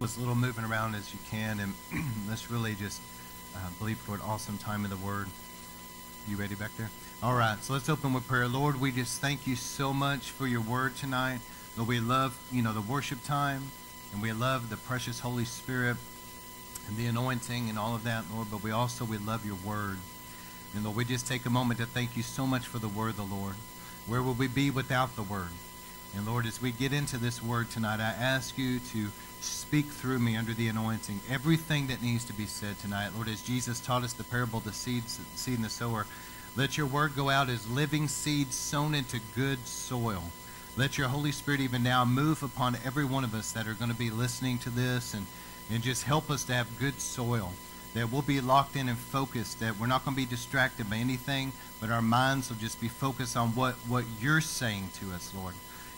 Was a little moving around as you can, and let's really just uh, believe for an awesome time in the Word. You ready back there? All right, so let's open with prayer. Lord, we just thank you so much for your Word tonight. Lord, we love you know the worship time, and we love the precious Holy Spirit and the anointing and all of that, Lord. But we also we love your Word, and Lord, we just take a moment to thank you so much for the Word, of the Lord. Where would we be without the Word? And Lord, as we get into this word tonight, I ask you to speak through me under the anointing. Everything that needs to be said tonight, Lord, as Jesus taught us the parable of the seeds, seed and the sower, let your word go out as living seeds sown into good soil. Let your Holy Spirit even now move upon every one of us that are going to be listening to this and, and just help us to have good soil. That we'll be locked in and focused, that we're not going to be distracted by anything, but our minds will just be focused on what, what you're saying to us, Lord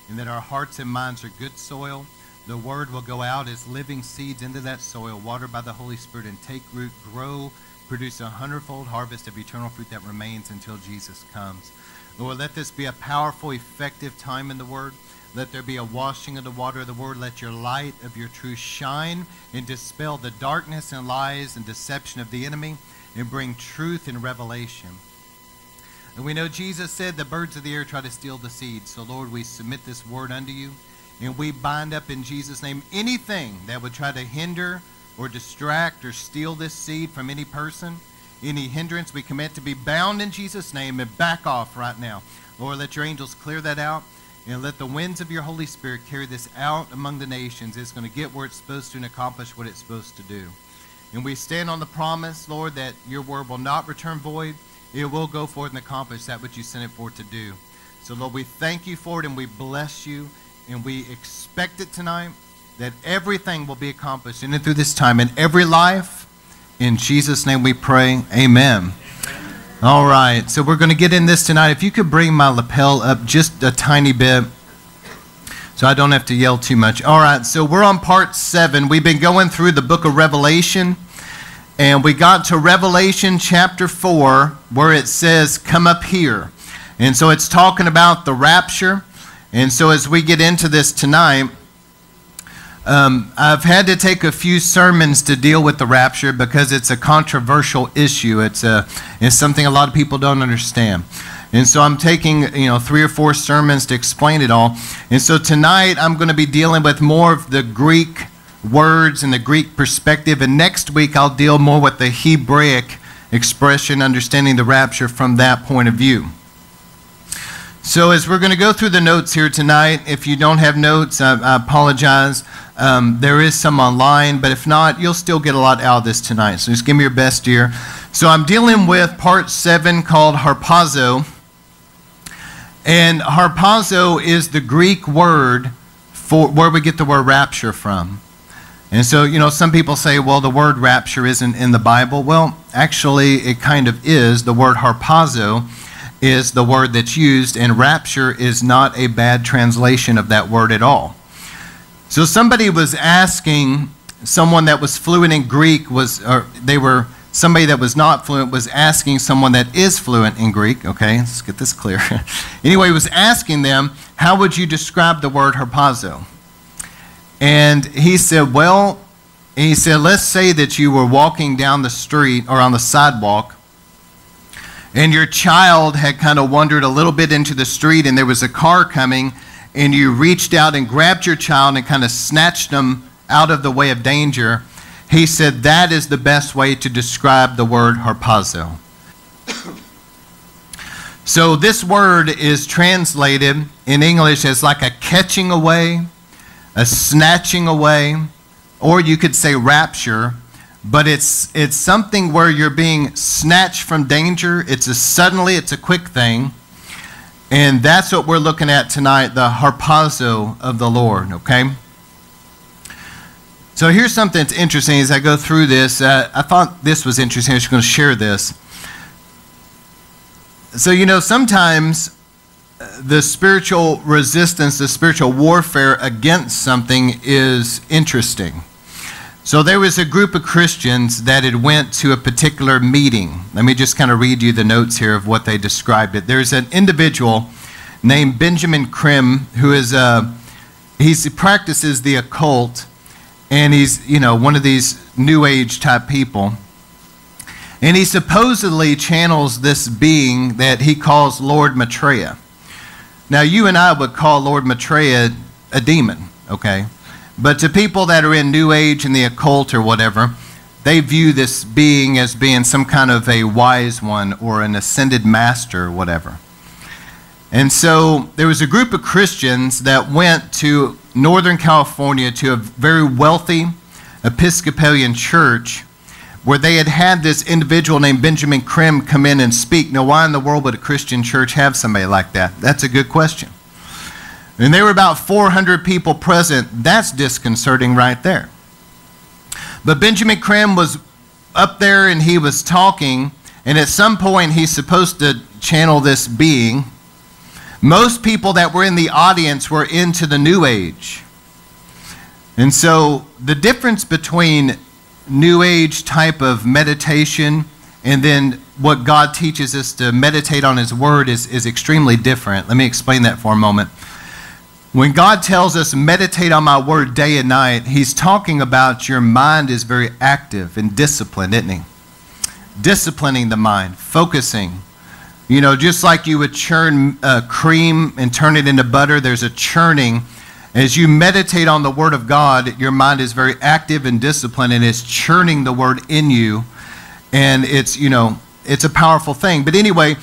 and that our hearts and minds are good soil. The word will go out as living seeds into that soil, watered by the Holy Spirit, and take root, grow, produce a hundredfold harvest of eternal fruit that remains until Jesus comes. Lord, let this be a powerful, effective time in the word. Let there be a washing of the water of the word. Let your light of your truth shine and dispel the darkness and lies and deception of the enemy and bring truth and revelation. And we know Jesus said the birds of the air try to steal the seed. So, Lord, we submit this word unto you. And we bind up in Jesus' name anything that would try to hinder or distract or steal this seed from any person. Any hindrance we commit to be bound in Jesus' name and back off right now. Lord, let your angels clear that out. And let the winds of your Holy Spirit carry this out among the nations. It's going to get where it's supposed to and accomplish what it's supposed to do. And we stand on the promise, Lord, that your word will not return void it will go forth and accomplish that which you sent it for to do. So, Lord, we thank you for it and we bless you and we expect it tonight that everything will be accomplished in and through this time in every life. In Jesus' name we pray. Amen. All right, so we're going to get in this tonight. If you could bring my lapel up just a tiny bit so I don't have to yell too much. All right, so we're on part seven. We've been going through the book of Revelation. And we got to Revelation chapter 4 where it says, Come up here. And so it's talking about the rapture. And so as we get into this tonight, um, I've had to take a few sermons to deal with the rapture because it's a controversial issue. It's, a, it's something a lot of people don't understand. And so I'm taking, you know, three or four sermons to explain it all. And so tonight I'm going to be dealing with more of the Greek words and the Greek perspective. And next week, I'll deal more with the Hebraic expression, understanding the rapture from that point of view. So, as we're going to go through the notes here tonight, if you don't have notes, I, I apologize. Um, there is some online, but if not, you'll still get a lot out of this tonight. So, just give me your best here. So, I'm dealing with part seven called harpazo. And harpazo is the Greek word for where we get the word rapture from. And so, you know, some people say, well, the word rapture isn't in the Bible. Well, actually, it kind of is. The word harpazo is the word that's used, and rapture is not a bad translation of that word at all. So somebody was asking someone that was fluent in Greek was or they were somebody that was not fluent was asking someone that is fluent in Greek, okay? Let's get this clear. anyway, was asking them, how would you describe the word harpazo? And he said, Well, he said, let's say that you were walking down the street or on the sidewalk, and your child had kind of wandered a little bit into the street, and there was a car coming, and you reached out and grabbed your child and kind of snatched them out of the way of danger. He said that is the best way to describe the word harpazo. so this word is translated in English as like a catching away a snatching away, or you could say rapture, but it's, it's something where you're being snatched from danger. It's a suddenly, it's a quick thing. And that's what we're looking at tonight, the harpazo of the Lord, okay? So here's something that's interesting as I go through this. Uh, I thought this was interesting. I was going to share this. So, you know, sometimes the spiritual resistance, the spiritual warfare against something is interesting. So there was a group of Christians that had went to a particular meeting. Let me just kind of read you the notes here of what they described it. There's an individual named Benjamin Creme who is a he practices the occult and he's you know one of these new age type people and he supposedly channels this being that he calls Lord Maitreya. Now you and I would call Lord Maitreya a demon, okay? But to people that are in New Age and the occult or whatever, they view this being as being some kind of a wise one or an ascended master or whatever. And so there was a group of Christians that went to Northern California to a very wealthy Episcopalian church where they had had this individual named Benjamin Creme come in and speak. Now, why in the world would a Christian church have somebody like that? That's a good question. And there were about 400 people present. That's disconcerting right there. But Benjamin Creme was up there and he was talking, and at some point he's supposed to channel this being. Most people that were in the audience were into the New Age. And so the difference between New Age type of meditation and then what God teaches us to meditate on His Word is, is extremely different. Let me explain that for a moment. When God tells us, meditate on my word day and night, He's talking about your mind is very active and disciplined, isn't He? Disciplining the mind, focusing. You know, just like you would churn uh, cream and turn it into butter, there's a churning. As you meditate on the Word of God, your mind is very active and disciplined and is churning the Word in you. And it's, you know, it's a powerful thing. But anyway,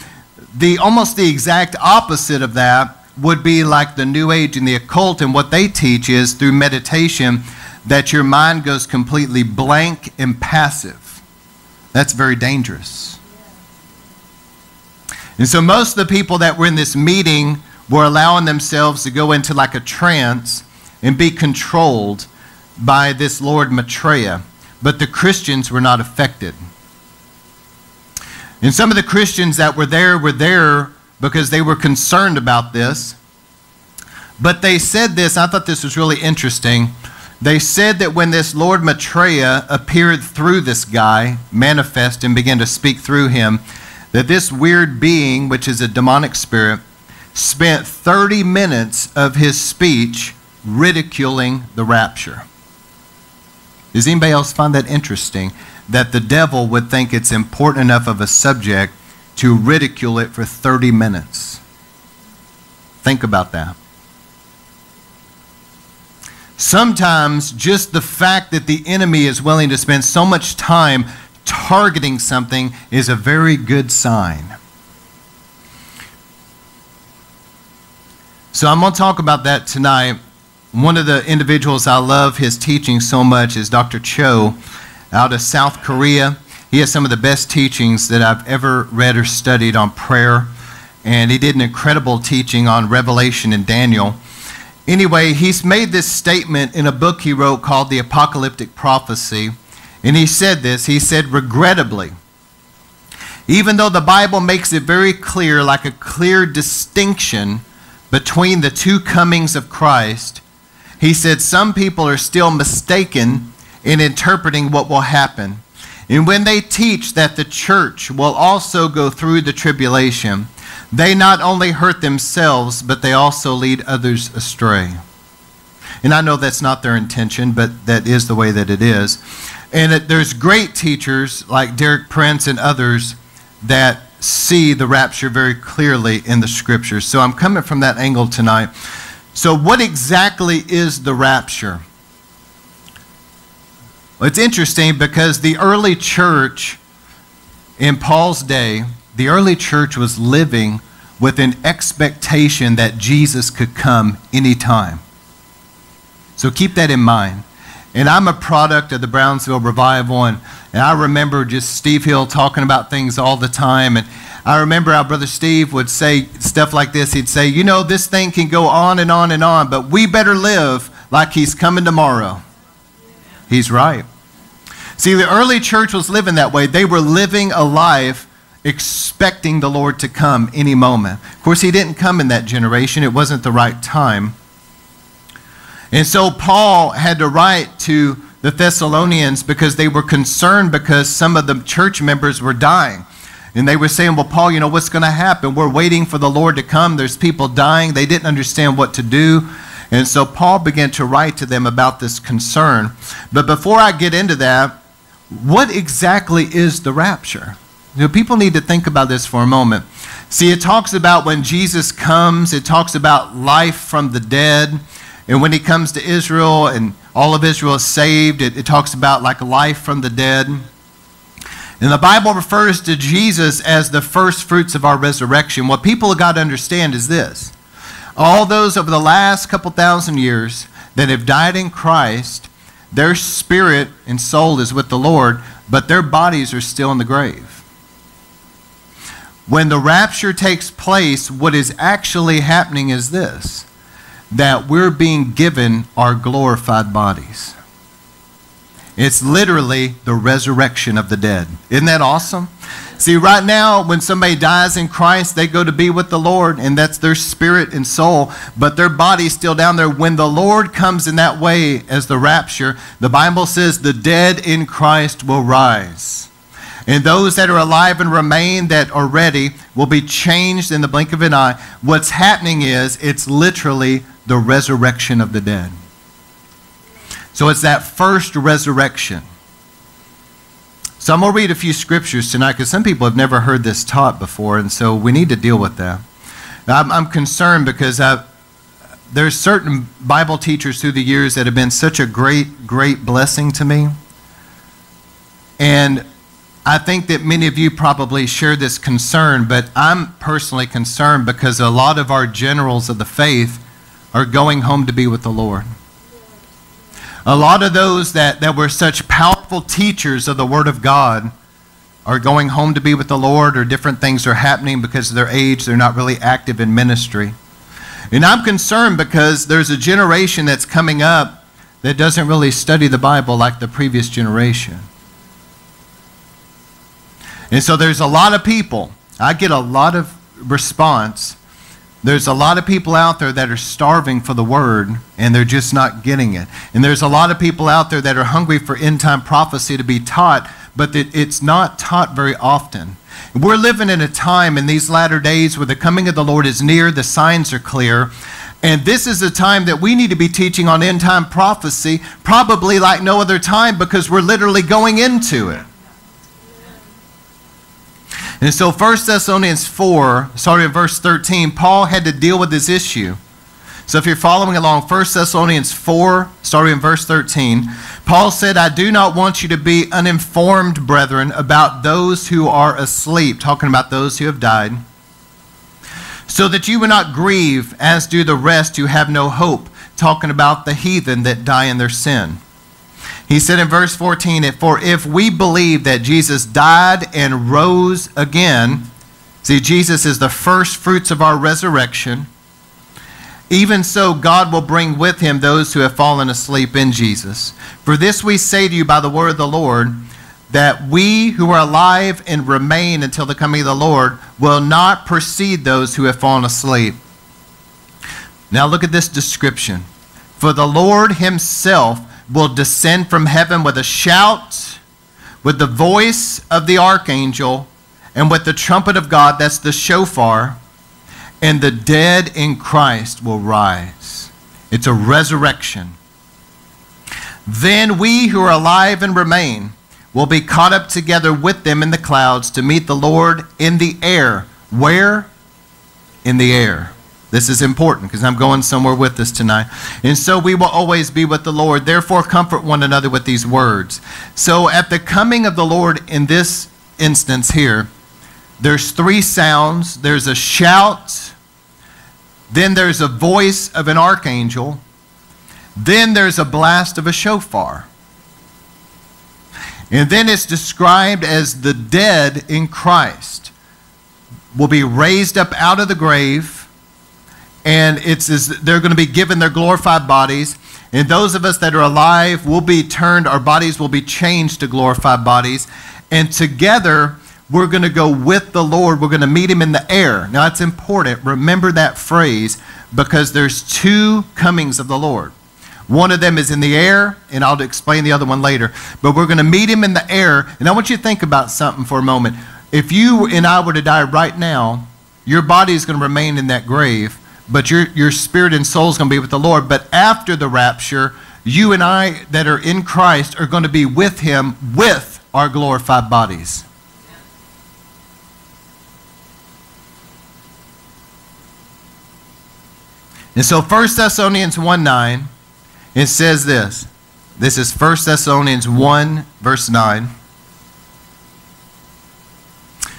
the almost the exact opposite of that would be like the New Age and the occult, and what they teach is through meditation that your mind goes completely blank and passive. That's very dangerous. And so, most of the people that were in this meeting were allowing themselves to go into like a trance and be controlled by this Lord Maitreya, but the Christians were not affected. And some of the Christians that were there were there because they were concerned about this. But they said this, I thought this was really interesting. They said that when this Lord Maitreya appeared through this guy, manifest and began to speak through him, that this weird being, which is a demonic spirit, spent 30 minutes of his speech ridiculing the rapture. Does anybody else find that interesting? That the devil would think it's important enough of a subject to ridicule it for 30 minutes. Think about that. Sometimes just the fact that the enemy is willing to spend so much time targeting something is a very good sign. So I'm going to talk about that tonight. One of the individuals I love his teaching so much is Dr. Cho out of South Korea. He has some of the best teachings that I've ever read or studied on prayer. And he did an incredible teaching on Revelation and Daniel. Anyway, he's made this statement in a book he wrote called The Apocalyptic Prophecy. And he said this He said, regrettably, even though the Bible makes it very clear, like a clear distinction between the two comings of Christ, he said some people are still mistaken in interpreting what will happen. And when they teach that the church will also go through the tribulation, they not only hurt themselves, but they also lead others astray. And I know that's not their intention, but that is the way that it is. And it, there's great teachers like Derek Prince and others that see the rapture very clearly in the scriptures. So I'm coming from that angle tonight. So, what exactly is the rapture? Well, it's interesting because the early church in Paul's day, the early church was living with an expectation that Jesus could come anytime. So keep that in mind. And I'm a product of the Brownsville revival, and, and I remember just Steve Hill talking about things all the time. And I remember our brother Steve would say stuff like this. He'd say, You know, this thing can go on and on and on, but we better live like he's coming tomorrow. He's right. See, the early church was living that way. They were living a life expecting the Lord to come any moment. Of course, he didn't come in that generation, it wasn't the right time. And so Paul had to write to the Thessalonians because they were concerned because some of the church members were dying. And they were saying, Well, Paul, you know, what's going to happen? We're waiting for the Lord to come. There's people dying. They didn't understand what to do. And so Paul began to write to them about this concern. But before I get into that, what exactly is the rapture? You know, people need to think about this for a moment. See, it talks about when Jesus comes, it talks about life from the dead. And when he comes to Israel and all of Israel is saved, it, it talks about like life from the dead. And the Bible refers to Jesus as the first fruits of our resurrection. What people have got to understand is this all those over the last couple thousand years that have died in Christ, their spirit and soul is with the Lord, but their bodies are still in the grave. When the rapture takes place, what is actually happening is this that we're being given our glorified bodies. It's literally the resurrection of the dead. Isn't that awesome? See, right now, when somebody dies in Christ, they go to be with the Lord, and that's their spirit and soul, but their body's still down there. When the Lord comes in that way as the rapture, the Bible says the dead in Christ will rise. And those that are alive and remain that are ready will be changed in the blink of an eye. What's happening is it's literally the resurrection of the dead. So it's that first resurrection. So I'm going to read a few scriptures tonight because some people have never heard this taught before, and so we need to deal with that. I'm, I'm concerned because I've, there's certain Bible teachers through the years that have been such a great, great blessing to me. And I think that many of you probably share this concern, but I'm personally concerned because a lot of our generals of the faith are going home to be with the Lord. A lot of those that, that were such powerful teachers of the Word of God are going home to be with the Lord, or different things are happening because of their age. They're not really active in ministry. And I'm concerned because there's a generation that's coming up that doesn't really study the Bible like the previous generation. And so there's a lot of people, I get a lot of response there's a lot of people out there that are starving for the word and they're just not getting it. And there's a lot of people out there that are hungry for end time prophecy to be taught, but it's not taught very often. We're living in a time in these latter days where the coming of the Lord is near, the signs are clear. And this is a time that we need to be teaching on end time prophecy, probably like no other time because we're literally going into it. And so 1 Thessalonians 4, starting at verse 13, Paul had to deal with this issue. So if you're following along, 1 Thessalonians 4, starting in verse 13, Paul said, I do not want you to be uninformed, brethren, about those who are asleep, talking about those who have died, so that you will not grieve as do the rest who have no hope, talking about the heathen that die in their sin. He said in verse 14, For if we believe that Jesus died and rose again, see, Jesus is the first fruits of our resurrection, even so God will bring with him those who have fallen asleep in Jesus. For this we say to you by the word of the Lord, that we who are alive and remain until the coming of the Lord will not precede those who have fallen asleep. Now look at this description. For the Lord himself will descend from heaven with a shout, with the voice of the archangel, and with the trumpet of God, that's the shofar, and the dead in Christ will rise. It's a resurrection. Then we who are alive and remain will be caught up together with them in the clouds to meet the Lord in the air. Where? In the air. This is important because I'm going somewhere with this tonight. And so we will always be with the Lord. Therefore, comfort one another with these words. So, at the coming of the Lord in this instance here, there's three sounds there's a shout, then there's a voice of an archangel, then there's a blast of a shofar. And then it's described as the dead in Christ will be raised up out of the grave and it's they're going to be given their glorified bodies. And those of us that are alive will be turned, our bodies will be changed to glorified bodies. And together, we're going to go with the Lord. We're going to meet him in the air. Now, it's important. Remember that phrase because there's two comings of the Lord. One of them is in the air, and I'll explain the other one later. But we're going to meet him in the air. And I want you to think about something for a moment. If you and I were to die right now, your body is going to remain in that grave, but your, your spirit and soul is going to be with the Lord. But after the rapture, you and I that are in Christ are going to be with him with our glorified bodies. And so 1 Thessalonians 1 9, it says this. This is 1 Thessalonians 1, verse 9.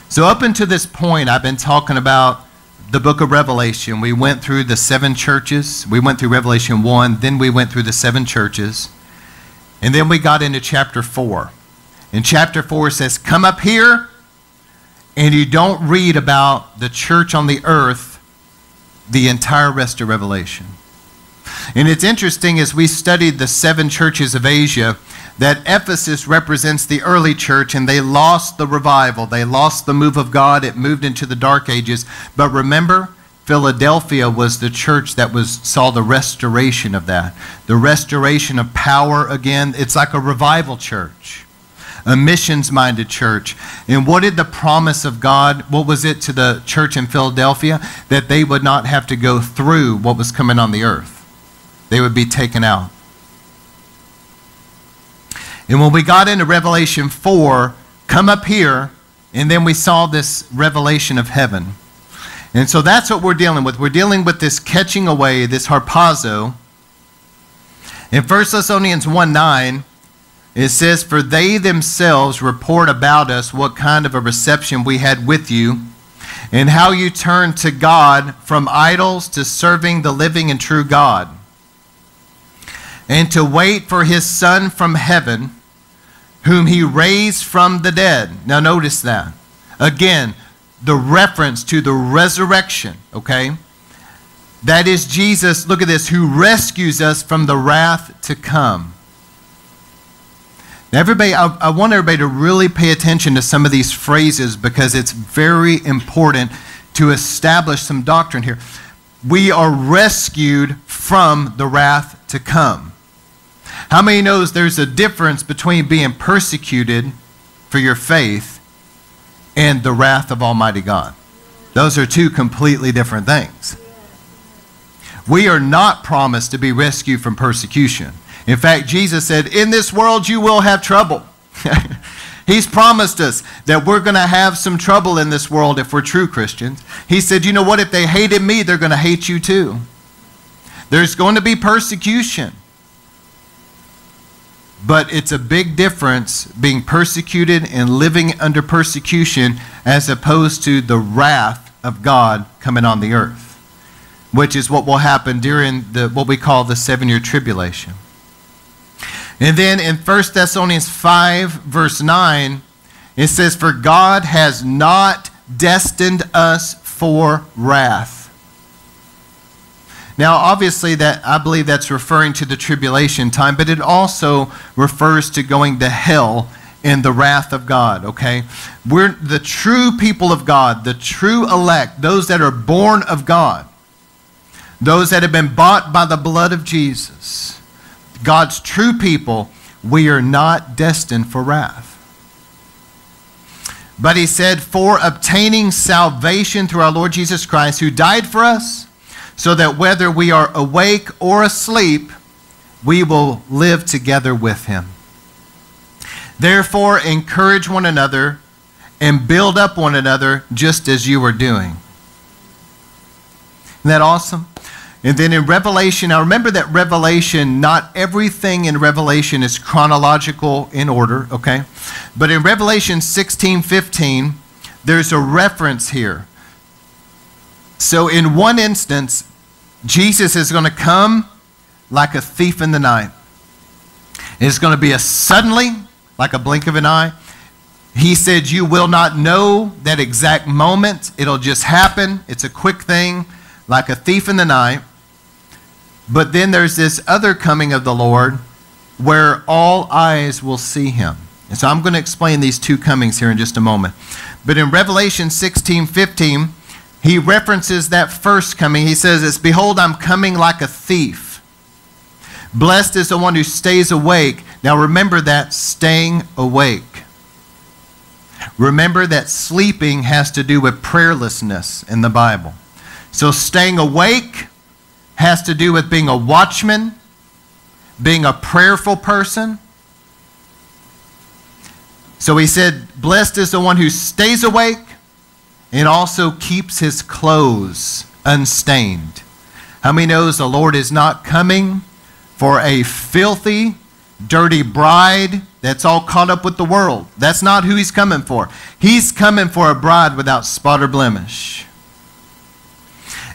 So, up until this point, I've been talking about the book of Revelation. We went through the seven churches. We went through Revelation 1, then we went through the seven churches. And then we got into chapter 4. And chapter 4 says, Come up here, and you don't read about the church on the earth the entire rest of Revelation. And it's interesting as we studied the seven churches of Asia that Ephesus represents the early church and they lost the revival. They lost the move of God. It moved into the dark ages. But remember, Philadelphia was the church that was saw the restoration of that. The restoration of power again. It's like a revival church a missions minded church. And what did the promise of God, what was it to the church in Philadelphia? That they would not have to go through what was coming on the earth, they would be taken out. And when we got into Revelation 4, come up here, and then we saw this revelation of heaven. And so that's what we're dealing with. We're dealing with this catching away, this harpazo. In 1 Thessalonians 1 9, it says, For they themselves report about us what kind of a reception we had with you, and how you turned to God from idols to serving the living and true God, and to wait for his Son from heaven, whom he raised from the dead. Now, notice that. Again, the reference to the resurrection, okay? That is Jesus, look at this, who rescues us from the wrath to come. Now, everybody, I, I want everybody to really pay attention to some of these phrases because it's very important to establish some doctrine here. We are rescued from the wrath to come. How many knows there's a difference between being persecuted for your faith and the wrath of Almighty God? Those are two completely different things. We are not promised to be rescued from persecution. In fact, Jesus said, In this world you will have trouble. He's promised us that we're going to have some trouble in this world if we're true Christians. He said, You know what? If they hated me, they're going to hate you too. There's going to be persecution. But it's a big difference being persecuted and living under persecution as opposed to the wrath of God coming on the earth, which is what will happen during the, what we call the seven year tribulation. And then in 1 Thessalonians 5, verse 9, it says, For God has not destined us for wrath. Now, obviously, that I believe that's referring to the tribulation time, but it also refers to going to hell in the wrath of God, okay? We're the true people of God, the true elect, those that are born of God, those that have been bought by the blood of Jesus. God's true people, we are not destined for wrath. But he said, For obtaining salvation through our Lord Jesus Christ, who died for us, so that whether we are awake or asleep, we will live together with him. Therefore, encourage one another and build up one another just as you are doing. Isn't that awesome? And then in Revelation, now remember that Revelation, not everything in Revelation is chronological in order, okay? But in Revelation 16 15, there's a reference here. So in one instance, Jesus is going to come like a thief in the night. It's going to be a suddenly, like a blink of an eye. He said, You will not know that exact moment. It'll just happen. It's a quick thing, like a thief in the night. But then there's this other coming of the Lord where all eyes will see him. And so I'm going to explain these two comings here in just a moment. But in Revelation 16 15, he references that first coming. He says, It's behold, I'm coming like a thief. Blessed is the one who stays awake. Now remember that staying awake. Remember that sleeping has to do with prayerlessness in the Bible. So staying awake has to do with being a watchman, being a prayerful person. So he said, Blessed is the one who stays awake and also keeps his clothes unstained. How many knows the Lord is not coming for a filthy, dirty bride that's all caught up with the world. That's not who he's coming for. He's coming for a bride without spot or blemish.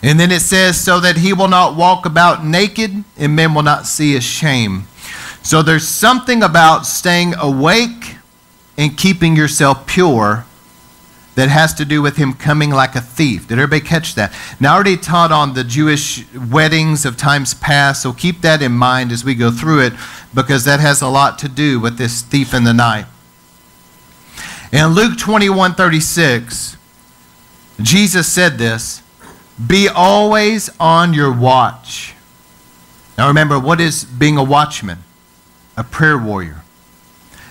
And then it says, so that he will not walk about naked and men will not see his shame. So there's something about staying awake and keeping yourself pure that has to do with him coming like a thief. Did everybody catch that? Now, I already taught on the Jewish weddings of times past, so keep that in mind as we go through it because that has a lot to do with this thief in the night. In Luke 21 36, Jesus said this Be always on your watch. Now, remember, what is being a watchman? A prayer warrior.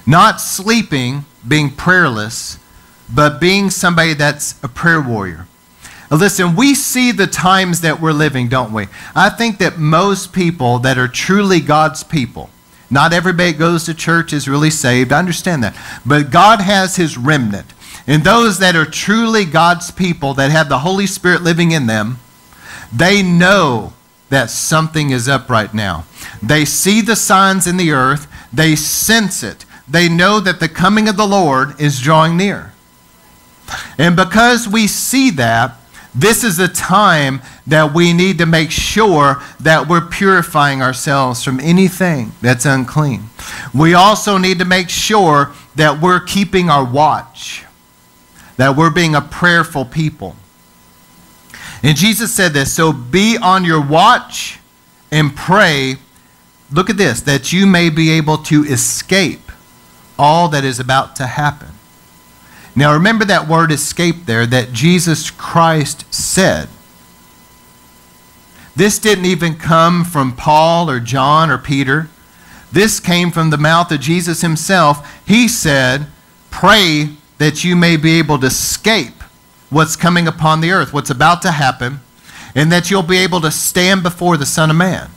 Not sleeping, being prayerless but being somebody that's a prayer warrior. Listen, we see the times that we're living, don't we? I think that most people that are truly God's people, not everybody that goes to church is really saved. I understand that. But God has his remnant. And those that are truly God's people that have the Holy Spirit living in them, they know that something is up right now. They see the signs in the earth, they sense it. They know that the coming of the Lord is drawing near. And because we see that, this is a time that we need to make sure that we're purifying ourselves from anything that's unclean. We also need to make sure that we're keeping our watch, that we're being a prayerful people. And Jesus said this so be on your watch and pray. Look at this, that you may be able to escape all that is about to happen. Now remember that word escape there that Jesus Christ said. This didn't even come from Paul or John or Peter. This came from the mouth of Jesus himself. He said, Pray that you may be able to escape what's coming upon the earth, what's about to happen, and that you'll be able to stand before the Son of Man.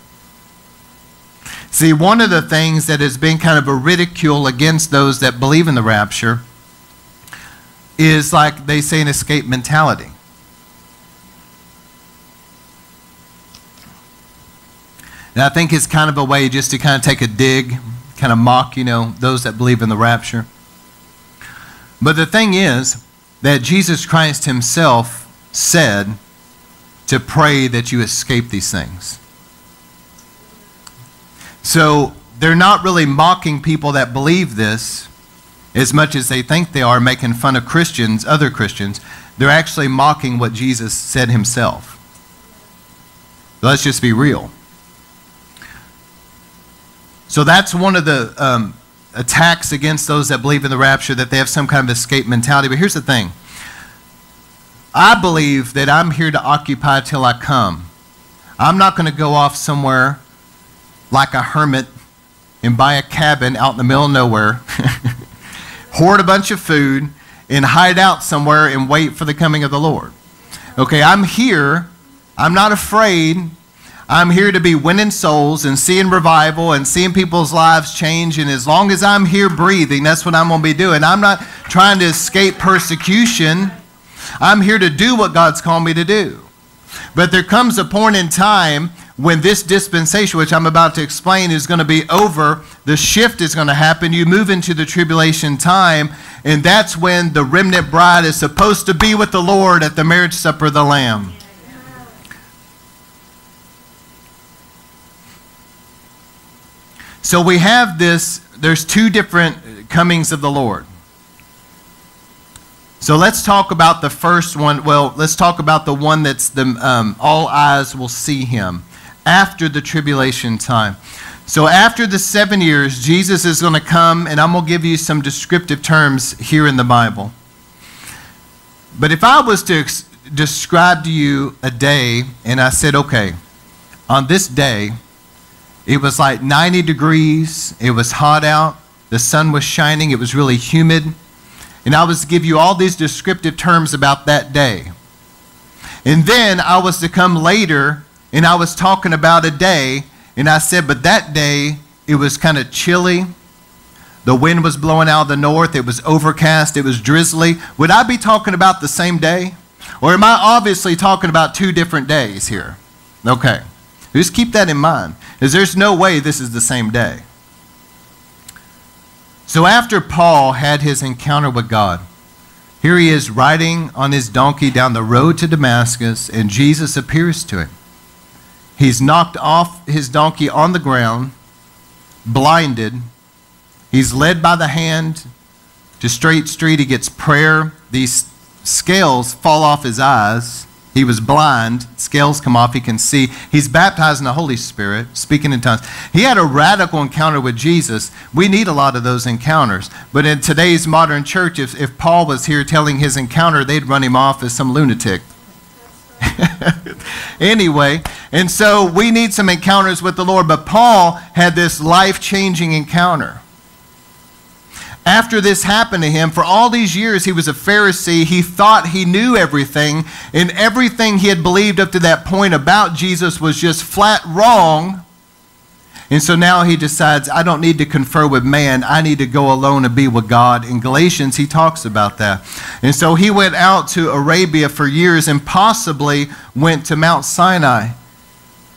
See, one of the things that has been kind of a ridicule against those that believe in the rapture is like they say an escape mentality. And I think it's kind of a way just to kind of take a dig, kind of mock, you know, those that believe in the rapture. But the thing is that Jesus Christ himself said to pray that you escape these things. So they're not really mocking people that believe this as much as they think they are making fun of Christians, other Christians, they're actually mocking what Jesus said himself. Let's just be real. So that's one of the um, attacks against those that believe in the rapture, that they have some kind of escape mentality. But here's the thing I believe that I'm here to occupy till I come. I'm not going to go off somewhere like a hermit and buy a cabin out in the middle of nowhere hoard a bunch of food, and hide out somewhere and wait for the coming of the Lord. Okay, I'm here. I'm not afraid. I'm here to be winning souls and seeing revival and seeing people's lives change. And as long as I'm here breathing, that's what I'm going to be doing. I'm not trying to escape persecution. I'm here to do what God's called me to do. But there comes a point in time when this dispensation, which I'm about to explain, is going to be over, the shift is going to happen. You move into the tribulation time, and that's when the remnant bride is supposed to be with the Lord at the marriage supper of the Lamb. So we have this, there's two different comings of the Lord. So let's talk about the first one. Well, let's talk about the one that's the um, all eyes will see him after the tribulation time. So, after the seven years, Jesus is going to come, and I'm going to give you some descriptive terms here in the Bible. But if I was to describe to you a day, and I said, okay, on this day, It was like 90 degrees. It was hot out. The sun was shining. It was really humid. And I was to give you all these descriptive terms about that day. And then I was to come later and I was talking about a day. And I said, but that day it was kind of chilly. The wind was blowing out of the north. It was overcast. It was drizzly. Would I be talking about the same day? Or am I obviously talking about two different days here? Okay. Just keep that in mind, because there's no way this is the same day. So after Paul had his encounter with God, here he is riding on his donkey down the road to Damascus, and Jesus appears to him. He's knocked off his donkey on the ground, blinded. He's led by the hand to Straight Street. He gets prayer. These scales fall off his eyes. He was blind, scales come off, he can see. He's baptized in the Holy Spirit, speaking in tongues. He had a radical encounter with Jesus. We need a lot of those encounters. But in today's modern church, if, if Paul was here telling his encounter, they'd run him off as some lunatic. anyway, and so we need some encounters with the Lord. But Paul had this life changing encounter after this happened to him, for all these years he was a Pharisee. He thought he knew everything, and everything he had believed up to that point about Jesus was just flat wrong. And so now he decides, I don't need to confer with man. I need to go alone and be with God. In Galatians, he talks about that. And so he went out to Arabia for years and possibly went to Mount Sinai,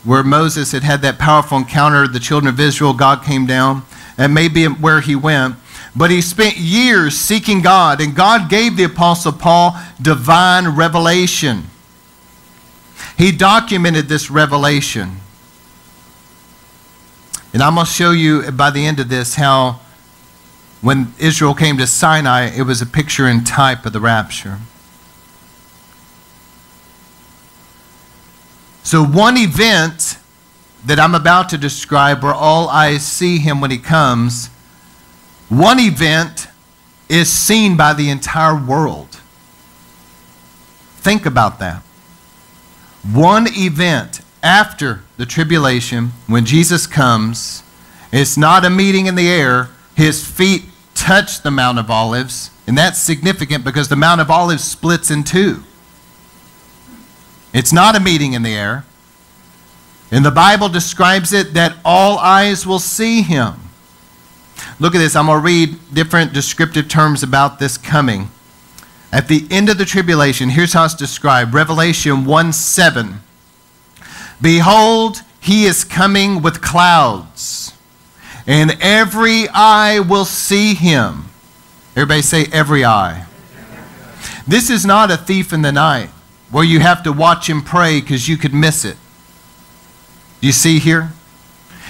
where Moses had had that powerful encounter. The children of Israel, God came down. And maybe where he went. But he spent years seeking God, and God gave the Apostle Paul divine revelation. He documented this revelation. And I'm going to show you by the end of this how when Israel came to Sinai, it was a picture and type of the rapture. So, one event that I'm about to describe where all eyes see him when he comes one event is seen by the entire world. Think about that. One event after the tribulation, when Jesus comes, it's not a meeting in the air. His feet touch the Mount of Olives, and that's significant because the Mount of Olives splits in two. It's not a meeting in the air. And the Bible describes it that all eyes will see him. Look at this. I'm going to read different descriptive terms about this coming. At the end of the tribulation, here's how it's described Revelation 1 7. Behold, he is coming with clouds, and every eye will see him. Everybody say, every eye. This is not a thief in the night where you have to watch and pray because you could miss it. Do you see here?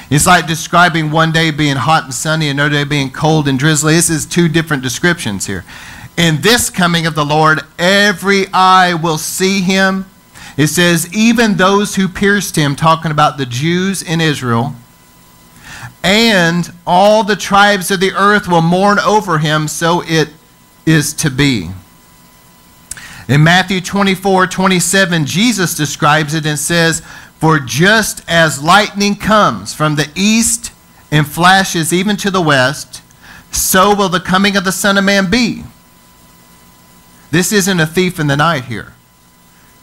It's like describing one day being hot and sunny, another day being cold and drizzly. This is two different descriptions here. In this coming of the Lord, every eye will see him. It says, even those who pierced him, talking about the Jews in Israel, and all the tribes of the earth will mourn over him, so it is to be. In Matthew 24 27, Jesus describes it and says, for just as lightning comes from the east and flashes even to the west, so will the coming of the Son of Man be. This isn't a thief in the night here.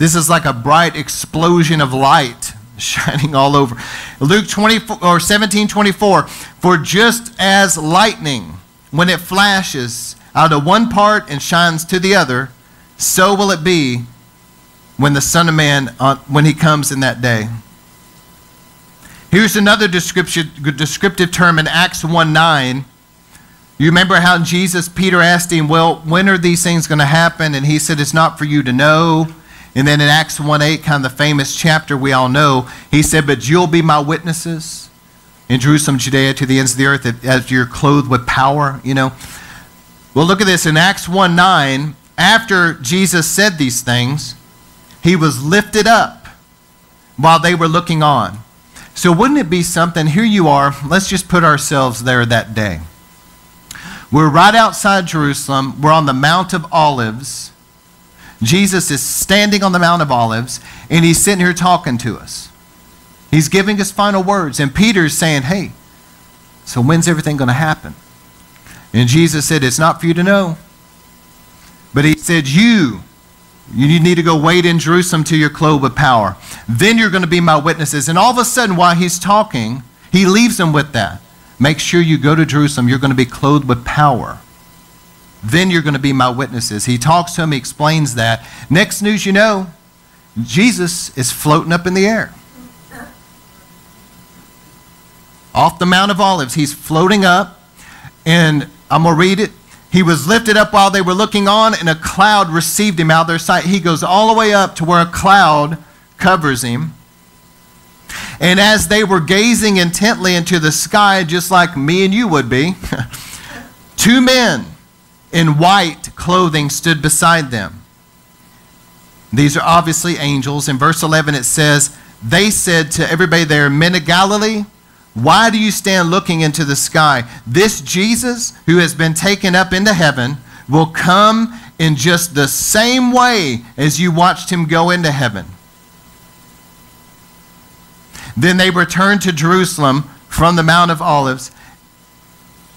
This is like a bright explosion of light shining all over. Luke 24 or 17 24. For just as lightning, when it flashes out of one part and shines to the other, so will it be when the Son of Man, uh, when he comes in that day. Here's another descriptive term in Acts 1 9. You remember how Jesus, Peter asked him, Well, when are these things going to happen? And he said, It's not for you to know. And then in Acts 1 8, kind of the famous chapter we all know, he said, But you'll be my witnesses in Jerusalem, Judea, to the ends of the earth, as you're clothed with power, you know. Well, look at this. In Acts 1 9, after Jesus said these things, he was lifted up while they were looking on. So, wouldn't it be something? Here you are, let's just put ourselves there that day. We're right outside Jerusalem, we're on the Mount of Olives. Jesus is standing on the Mount of Olives, and he's sitting here talking to us. He's giving his final words. And Peter's saying, Hey, so when's everything going to happen? And Jesus said, It's not for you to know. But he said, You, you need to go wait in Jerusalem till you're clothed with power. Then you're going to be my witnesses. And all of a sudden, while he's talking, he leaves them with that. Make sure you go to Jerusalem. You're going to be clothed with power. Then you're going to be my witnesses. He talks to him, he explains that. Next news you know, Jesus is floating up in the air. Off the Mount of Olives, he's floating up, and I'm going to read it. He was lifted up while they were looking on, and a cloud received him out of their sight. He goes all the way up to where a cloud covers him. And as they were gazing intently into the sky, just like me and you would be, two men in white clothing stood beside them. These are obviously angels. In verse 11, it says, They said to everybody there, Men of Galilee, why do you stand looking into the sky? This Jesus, who has been taken up into heaven, will come in just the same way as you watched him go into heaven. Then they returned to Jerusalem from the Mount of Olives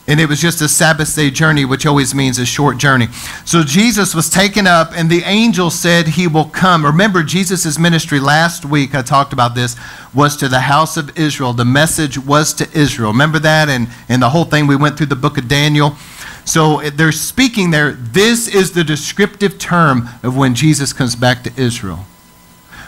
and it was just a Sabbath day journey, which always means a short journey. So Jesus was taken up, and the angel said he will come. Remember, Jesus' ministry last week, I talked about this, was to the house of Israel. The message was to Israel. Remember that? And, and the whole thing, we went through the book of Daniel. So they're speaking there. This is the descriptive term of when Jesus comes back to Israel.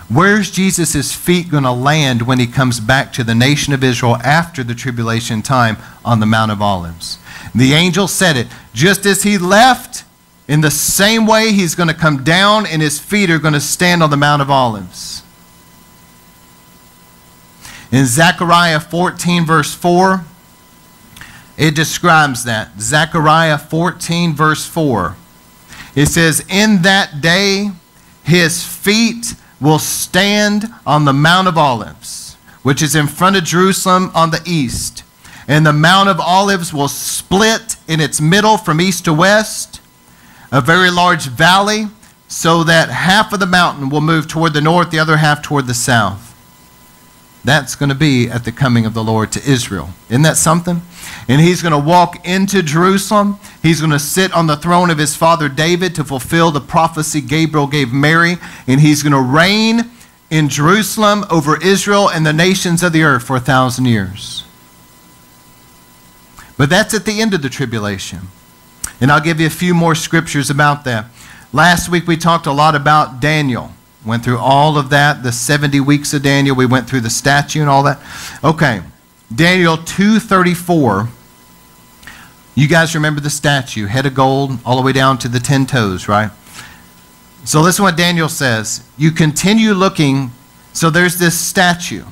Where's Jesus' feet going to land when he comes back to the nation of Israel after the tribulation time on the Mount of Olives? The angel said it. Just as he left, in the same way he's going to come down and his feet are going to stand on the Mount of Olives. In Zechariah 14, verse 4, it describes that. Zechariah 14, verse 4. It says, In that day his feet will stand on the Mount of Olives, which is in front of Jerusalem on the east. And the Mount of Olives will split in its middle from east to west, a very large valley, so that half of the mountain will move toward the north, the other half toward the south. That's going to be at the coming of the Lord to Israel. Isn't that something? And he's going to walk into Jerusalem. He's going to sit on the throne of his father David to fulfill the prophecy Gabriel gave Mary. And he's going to reign in Jerusalem over Israel and the nations of the earth for a thousand years. But that's at the end of the tribulation. And I'll give you a few more scriptures about that. Last week we talked a lot about Daniel. Went through all of that, the 70 weeks of Daniel. We went through the statue and all that. Okay, Daniel 2:34. You guys remember the statue, head of gold, all the way down to the 10 toes, right? So listen what Daniel says. You continue looking, so there's this statue.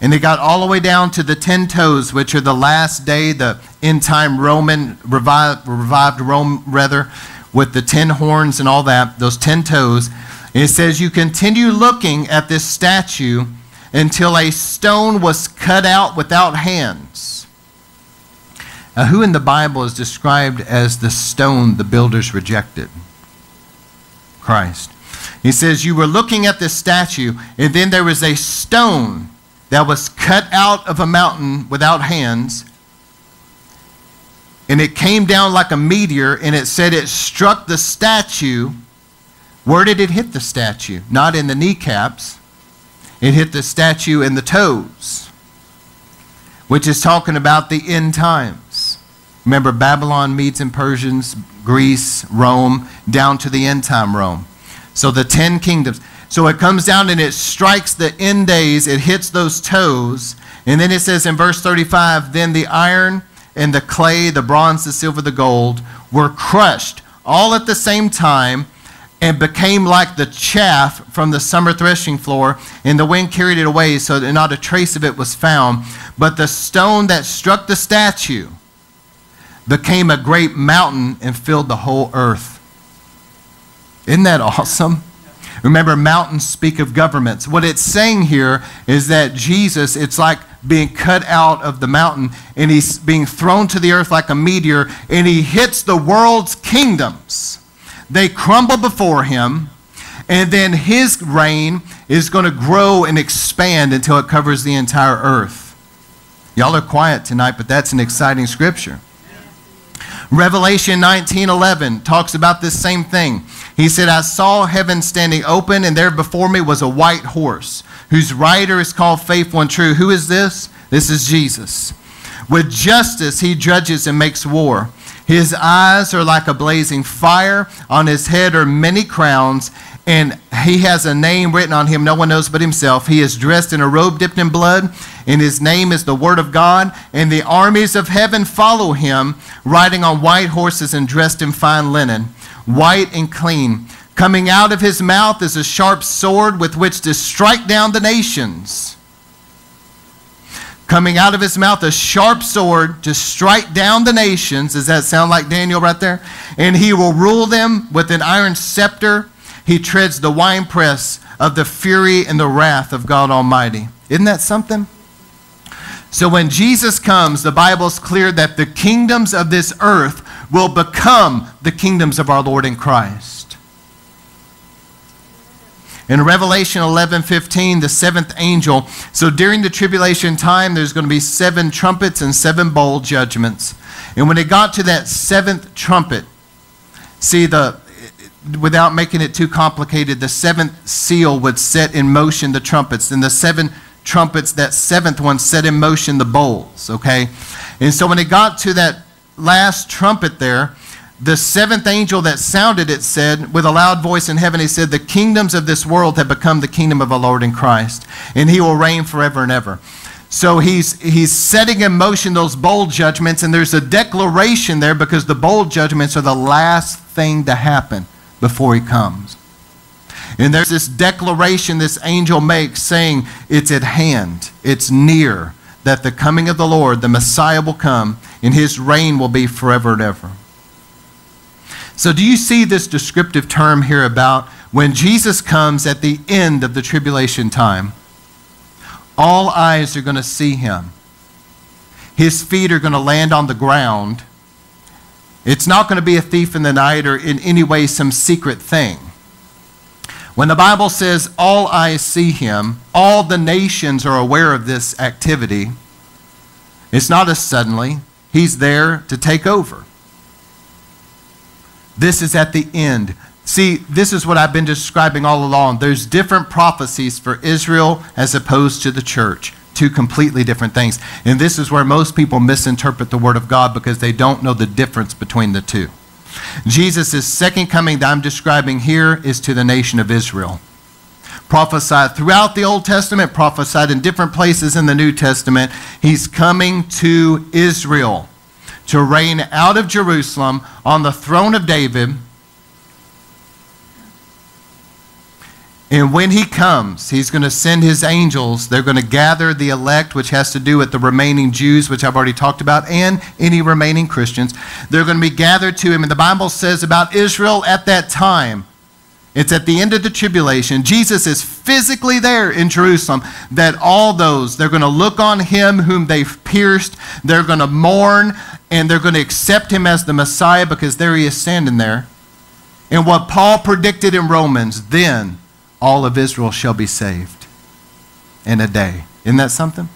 And it got all the way down to the 10 toes, which are the last day, the end time Roman, revived, revived Rome, rather, with the 10 horns and all that, those 10 toes. And It says, You continue looking at this statue until a stone was cut out without hands. Who in the Bible is described as the stone the builders rejected? Christ. He says, You were looking at this statue, and then there was a stone that was cut out of a mountain without hands. And it came down like a meteor, and it said it struck the statue where did it hit the statue? Not in the kneecaps. It hit the statue in the toes, which is talking about the end times. Remember, Babylon, Medes and Persians, Greece, Rome, down to the end time Rome. So the ten kingdoms. So it comes down and it strikes the end days, it hits those toes. And then it says in verse 35 then the iron and the clay, the bronze, the silver, the gold were crushed all at the same time and became like the chaff from the summer threshing floor, and the wind carried it away, so that not a trace of it was found. But the stone that struck the statue became a great mountain and filled the whole earth. Isn't that awesome? Remember, mountains speak of governments. What it's saying here is that Jesus, it's like being cut out of the mountain and he's being thrown to the earth like a meteor and he hits the world's kingdoms they crumble before him, And then his reign is going to grow and expand until it covers the entire earth. Y'all are quiet tonight, but that's an exciting scripture. Revelation 19:11 talks about this same thing. He said, "I saw heaven standing open, and there before me was a white horse, whose rider is called Faithful and True." Who is this? This is Jesus. With justice he judges and makes war. His eyes are like a blazing fire. On his head are many crowns, and he has a name written on him no one knows but himself. He is dressed in a robe dipped in blood, and his name is the Word of God. And the armies of heaven follow him, riding on white horses and dressed in fine linen, white and clean. Coming out of his mouth is a sharp sword with which to strike down the nations coming out of his mouth a sharp sword to strike down the nations. Does that sound like Daniel right there? And he will rule them with an iron scepter. He treads the winepress of the fury and the wrath of God Almighty. Isn't that something? So when Jesus comes, the Bible's clear that the kingdoms of this earth will become the kingdoms of our Lord in Christ. In Revelation 11 15, the seventh angel. So during the tribulation time, there's going to be seven trumpets and seven bowl judgments. And when it got to that seventh trumpet, see, the without making it too complicated, the seventh seal would set in motion the trumpets. And the seven trumpets, that seventh one set in motion the bowls, okay? And so when it got to that last trumpet there, the seventh angel that sounded it said, with a loud voice in heaven, he said, The kingdoms of this world have become the kingdom of our Lord in Christ, and he will reign forever and ever. So he's, he's setting in motion those bowl judgments, and there's a declaration there because the bowl judgments are the last thing to happen before he comes. And there's this declaration this angel makes saying, It's at hand, it's near, that the coming of the Lord, the Messiah, will come, and his reign will be forever and ever. So, do you see this descriptive term here about when Jesus comes at the end of the tribulation time? All eyes are going to see him. His feet are going to land on the ground. It's not going to be a thief in the night or in any way some secret thing. When the Bible says all eyes see him, all the nations are aware of this activity. It's not a suddenly, he's there to take over. This is at the end. See, this is what I've been describing all along. There's different prophecies for Israel as opposed to the church. Two completely different things. And this is where most people misinterpret the Word of God because they don't know the difference between the two. Jesus' second coming that I'm describing here is to the nation of Israel. Prophesied throughout the Old Testament, prophesied in different places in the New Testament. He's coming to Israel to reign out of Jerusalem on the throne of David. And when he comes, he's going to send his angels. They're going to gather the elect, which has to do with the remaining Jews, which I've already talked about, and any remaining Christians. They're going to be gathered to him. And the Bible says about Israel at that time, it's at the end of the tribulation. Jesus is physically there in Jerusalem. That all those, they're going to look on him whom they've pierced. They're going to mourn and they're going to accept him as the Messiah because there he is standing there. And what Paul predicted in Romans, then all of Israel shall be saved in a day. Isn't that something?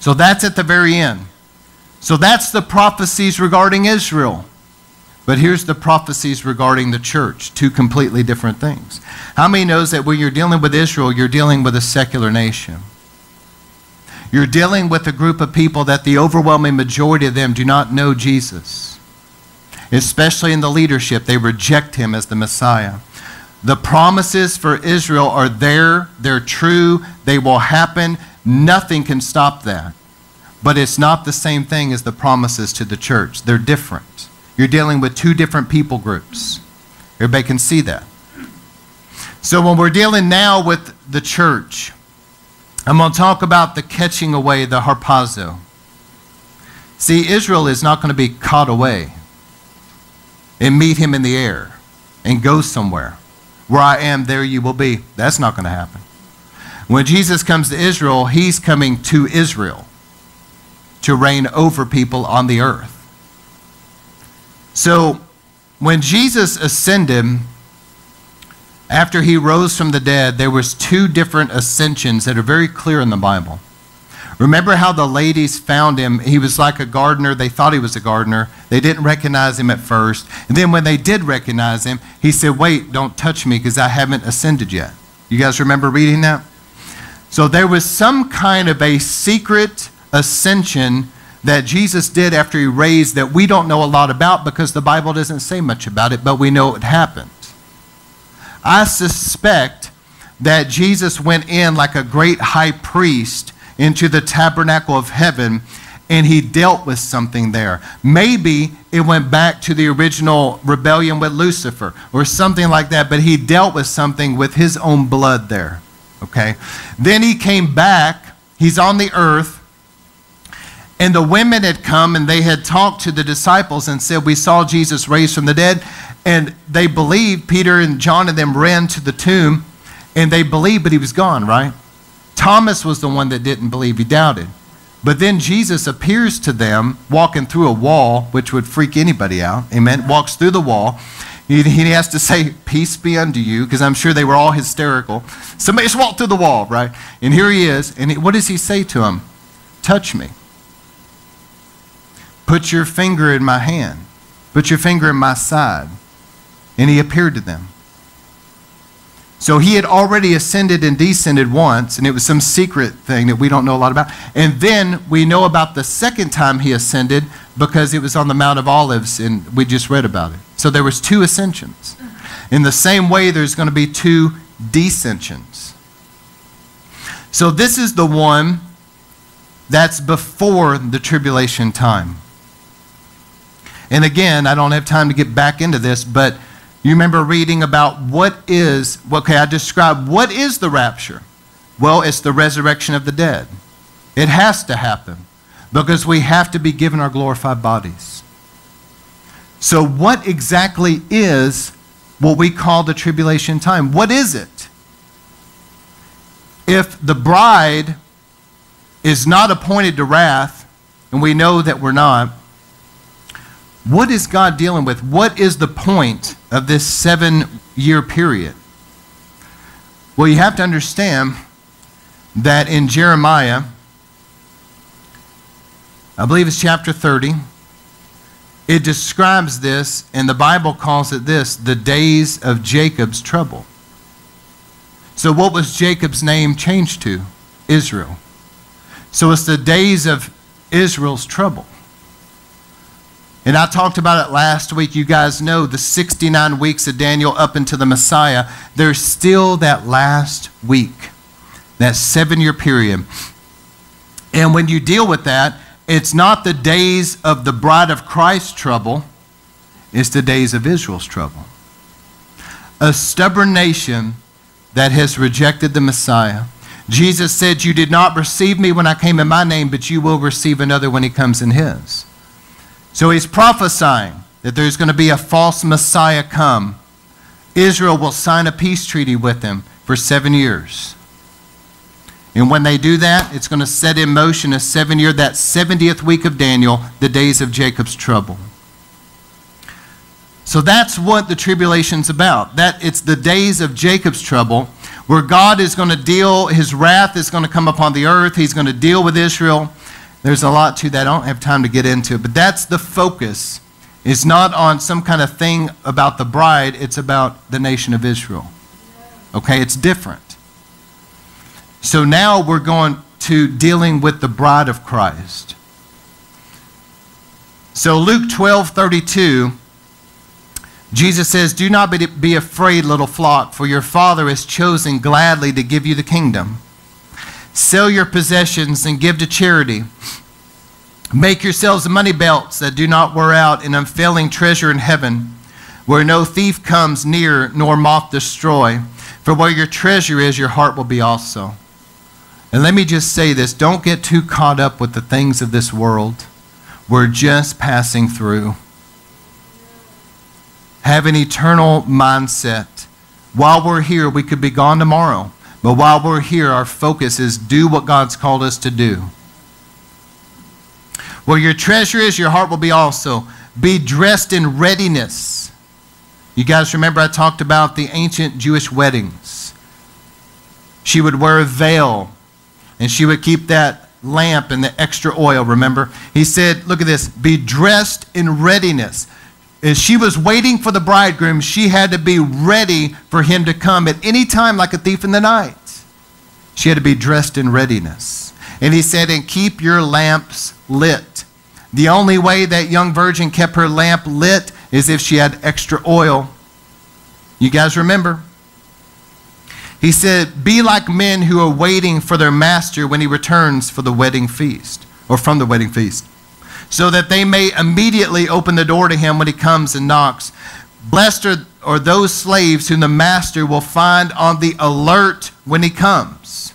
So that's at the very end. So that's the prophecies regarding Israel. But here's the prophecies regarding the church, two completely different things. How many knows that when you're dealing with Israel, you're dealing with a secular nation? You're dealing with a group of people that the overwhelming majority of them do not know Jesus. Especially in the leadership, they reject him as the Messiah. The promises for Israel are there, they're true, they will happen. Nothing can stop that. But it's not the same thing as the promises to the church, they're different. You're dealing with two different people groups. Everybody can see that. So when we're dealing now with the church, I'm going to talk about the catching away, the harpazo. See, Israel is not going to be caught away and meet him in the air and go somewhere. Where I am, there you will be. That's not going to happen. When Jesus comes to Israel, he's coming to Israel to reign over people on the earth. So when Jesus ascended, after he rose from the dead, there was two different ascensions that are very clear in the Bible. Remember how the ladies found him? He was like a gardener. They thought he was a gardener. They didn't recognize him at first. And then when they did recognize him, he said, Wait, don't touch me because I haven't ascended yet. You guys remember reading that? So there was some kind of a secret ascension that Jesus did after he raised that we don't know a lot about because the Bible doesn't say much about it, but we know it happened. I suspect that Jesus went in like a great high priest into the tabernacle of heaven and he dealt with something there. Maybe it went back to the original rebellion with Lucifer or something like that, but he dealt with something with his own blood there. Okay? Then he came back, he's on the earth, and the women had come and they had talked to the disciples and said, We saw Jesus raised from the dead. And they believed, Peter and John and them ran to the tomb, and they believed, but he was gone, right? Thomas was the one that didn't believe, he doubted. But then Jesus appears to them walking through a wall, which would freak anybody out. Amen. Walks through the wall. He, has to say, Peace be unto you, because I'm sure they were all hysterical. Somebody just walked through the wall, right? And here he is. And he, what does he say to them? Touch me. Put your finger in my hand. Put your finger in my side and he appeared to them. So he had already ascended and descended once, and it was some secret thing that we don't know a lot about. And then we know about the second time he ascended because it was on the Mount of Olives, and we just read about it. So there was two ascensions. In the same way, there's going to be two descensions. So this is the one that's before the tribulation time. And again, I don't have time to get back into this, but you remember reading about what is, okay, I described what is the rapture? Well, it's the resurrection of the dead. It has to happen because we have to be given our glorified bodies. So, what exactly is what we call the tribulation time? What is it? If the bride is not appointed to wrath, and we know that we're not, what is God dealing with? What is the point of this seven year period? Well, you have to understand that in Jeremiah, I believe it's chapter 30, it describes this, and the Bible calls it this the days of Jacob's trouble. So, what was Jacob's name changed to? Israel. So, it's the days of Israel's trouble. And I talked about it last week. You guys know the 69 weeks of Daniel up into the Messiah. There's still that last week, that seven year period. And when you deal with that, it's not the days of the bride of Christ's trouble, it's the days of Israel's trouble. A stubborn nation that has rejected the Messiah. Jesus said, You did not receive me when I came in my name, but you will receive another when he comes in his. So he's prophesying that there's going to be a false Messiah come. Israel will sign a peace treaty with him for seven years. And when they do that, it's going to set in motion a seven year, that 70th week of Daniel, the days of Jacob's trouble. So that's what the tribulation's about. That it's the days of Jacob's trouble, where God is going to deal, his wrath is going to come upon the earth, he's going to deal with Israel. There's a lot to that. I don't have time to get into it, but that's the focus. It's not on some kind of thing about the bride, it's about the nation of Israel. Okay, it's different. So now we're going to dealing with the bride of Christ. So Luke 12 32, Jesus says, Do not be afraid, little flock, for your Father has chosen gladly to give you the kingdom. Sell your possessions and give to charity. Make yourselves money belts that do not wear out, an unfailing treasure in heaven, where no thief comes near nor moth destroy. For where your treasure is, your heart will be also. And let me just say this don't get too caught up with the things of this world. We're just passing through. Have an eternal mindset. While we're here, we could be gone tomorrow. But while we're here, our focus is do what God's called us to do. Where your treasure is, your heart will be also. Be dressed in readiness. You guys remember I talked about the ancient Jewish weddings. She would wear a veil and she would keep that lamp and the extra oil, remember? He said, Look at this, be dressed in readiness. As she was waiting for the bridegroom, she had to be ready for him to come at any time like a thief in the night. She had to be dressed in readiness. And he said, And keep your lamps lit. The only way that young virgin kept her lamp lit is if she had extra oil. You guys remember? He said, Be like men who are waiting for their master when he returns for the wedding feast, or from the wedding feast, so that they may immediately open the door to him when he comes and knocks. Blessed are, are those slaves whom the master will find on the alert when he comes.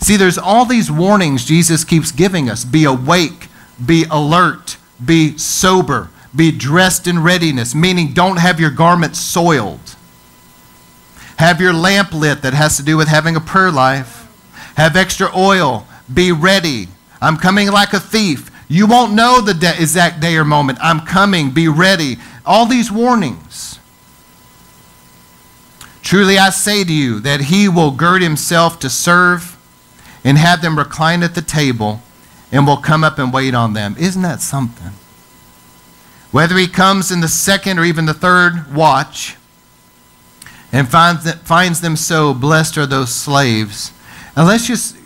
See, there's all these warnings Jesus keeps giving us be awake, be alert, be sober, be dressed in readiness, meaning don't have your garments soiled. Have your lamp lit that has to do with having a prayer life. Have extra oil. Be ready. I'm coming like a thief. You won't know the de- exact day or moment. I'm coming. Be ready. All these warnings. Truly I say to you that he will gird himself to serve and have them recline at the table and will come up and wait on them. Isn't that something? Whether he comes in the second or even the third watch, and finds, finds them so, blessed are those slaves. Now let's just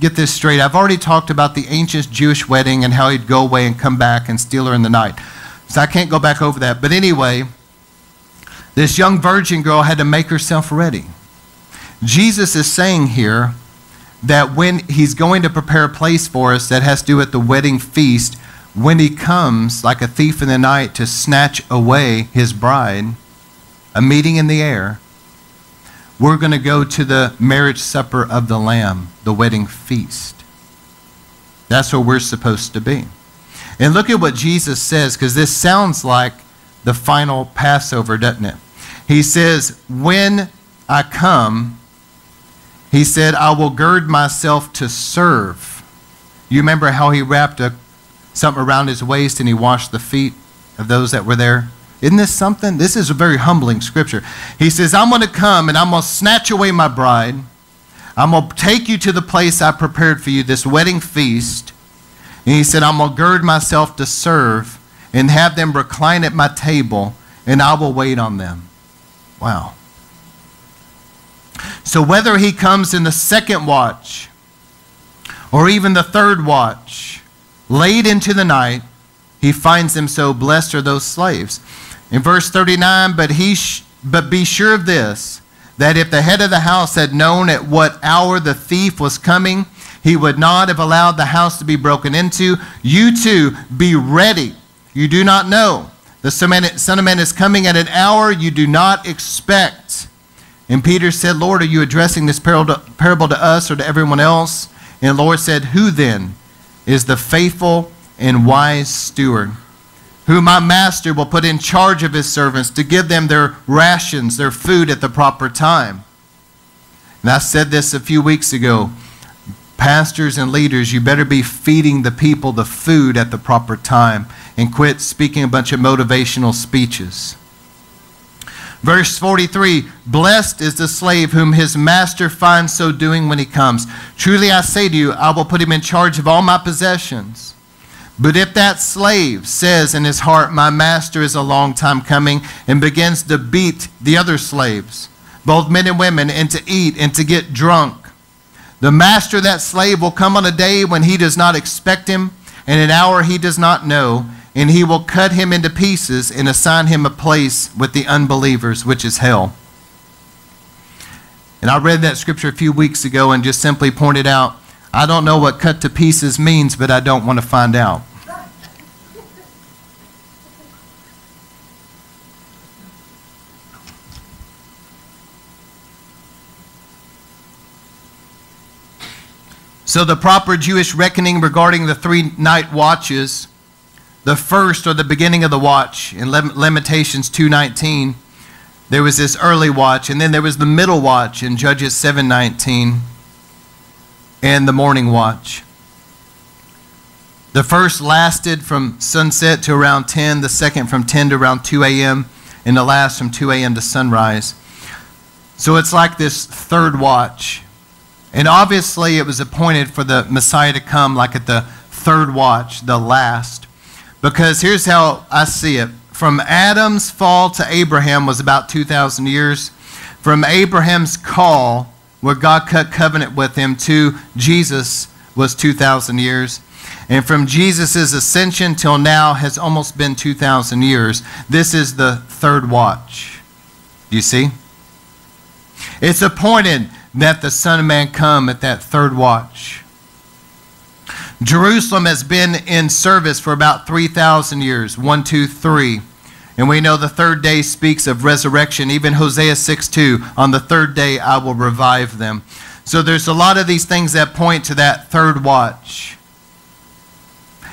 get this straight. I've already talked about the ancient Jewish wedding and how he'd go away and come back and steal her in the night. So I can't go back over that. But anyway, this young virgin girl had to make herself ready. Jesus is saying here that when he's going to prepare a place for us that has to do with the wedding feast, when he comes like a thief in the night to snatch away his bride, a meeting in the air, we're going to go to the marriage supper of the Lamb, the wedding feast. That's where we're supposed to be. And look at what Jesus says, because this sounds like the final Passover, doesn't it? He says, When I come, he said, I will gird myself to serve. You remember how he wrapped a, something around his waist and he washed the feet of those that were there? Isn't this something? This is a very humbling scripture. He says, I'm going to come and I'm going to snatch away my bride. I'm going to take you to the place I prepared for you, this wedding feast. And he said, I'm going to gird myself to serve and have them recline at my table, and I will wait on them. Wow. So whether he comes in the second watch or even the third watch, late into the night, he finds them so blessed are those slaves. In verse 39, but, he sh- but be sure of this, that if the head of the house had known at what hour the thief was coming, he would not have allowed the house to be broken into. You too, be ready. You do not know. The Son of Man is coming at an hour you do not expect. And Peter said, Lord, are you addressing this parable to us or to everyone else? And the Lord said, Who then is the faithful and wise steward? Who my master will put in charge of his servants to give them their rations, their food at the proper time. And I said this a few weeks ago. Pastors and leaders, you better be feeding the people the food at the proper time and quit speaking a bunch of motivational speeches. Verse 43 Blessed is the slave whom his master finds so doing when he comes. Truly I say to you, I will put him in charge of all my possessions. But if that slave says in his heart, My master is a long time coming, and begins to beat the other slaves, both men and women, and to eat and to get drunk, the master of that slave will come on a day when he does not expect him, and an hour he does not know, and he will cut him into pieces and assign him a place with the unbelievers, which is hell. And I read that scripture a few weeks ago and just simply pointed out I don't know what cut to pieces means, but I don't want to find out. So, the proper Jewish reckoning regarding the three night watches, the first or the beginning of the watch in Lamentations 2:19, there was this early watch, and then there was the middle watch in Judges 7:19, and the morning watch. The first lasted from sunset to around 10, the second from 10 to around 2 a.m., and the last from 2 a.m. to sunrise. So it's like this third watch. And obviously, it was appointed for the Messiah to come like at the third watch, the last. Because here's how I see it from Adam's fall to Abraham was about 2,000 years. From Abraham's call, where God cut covenant with him, to Jesus was 2,000 years. And from Jesus' ascension till now has almost been 2,000 years. This is the third watch. You see? It's appointed that the Son of Man come at that third watch. Jerusalem has been in service for about 3,000 years. One, two, three. And we know the third day speaks of resurrection. Even Hosea 6 2, on the third day I will revive them. So there's a lot of these things that point to that third watch.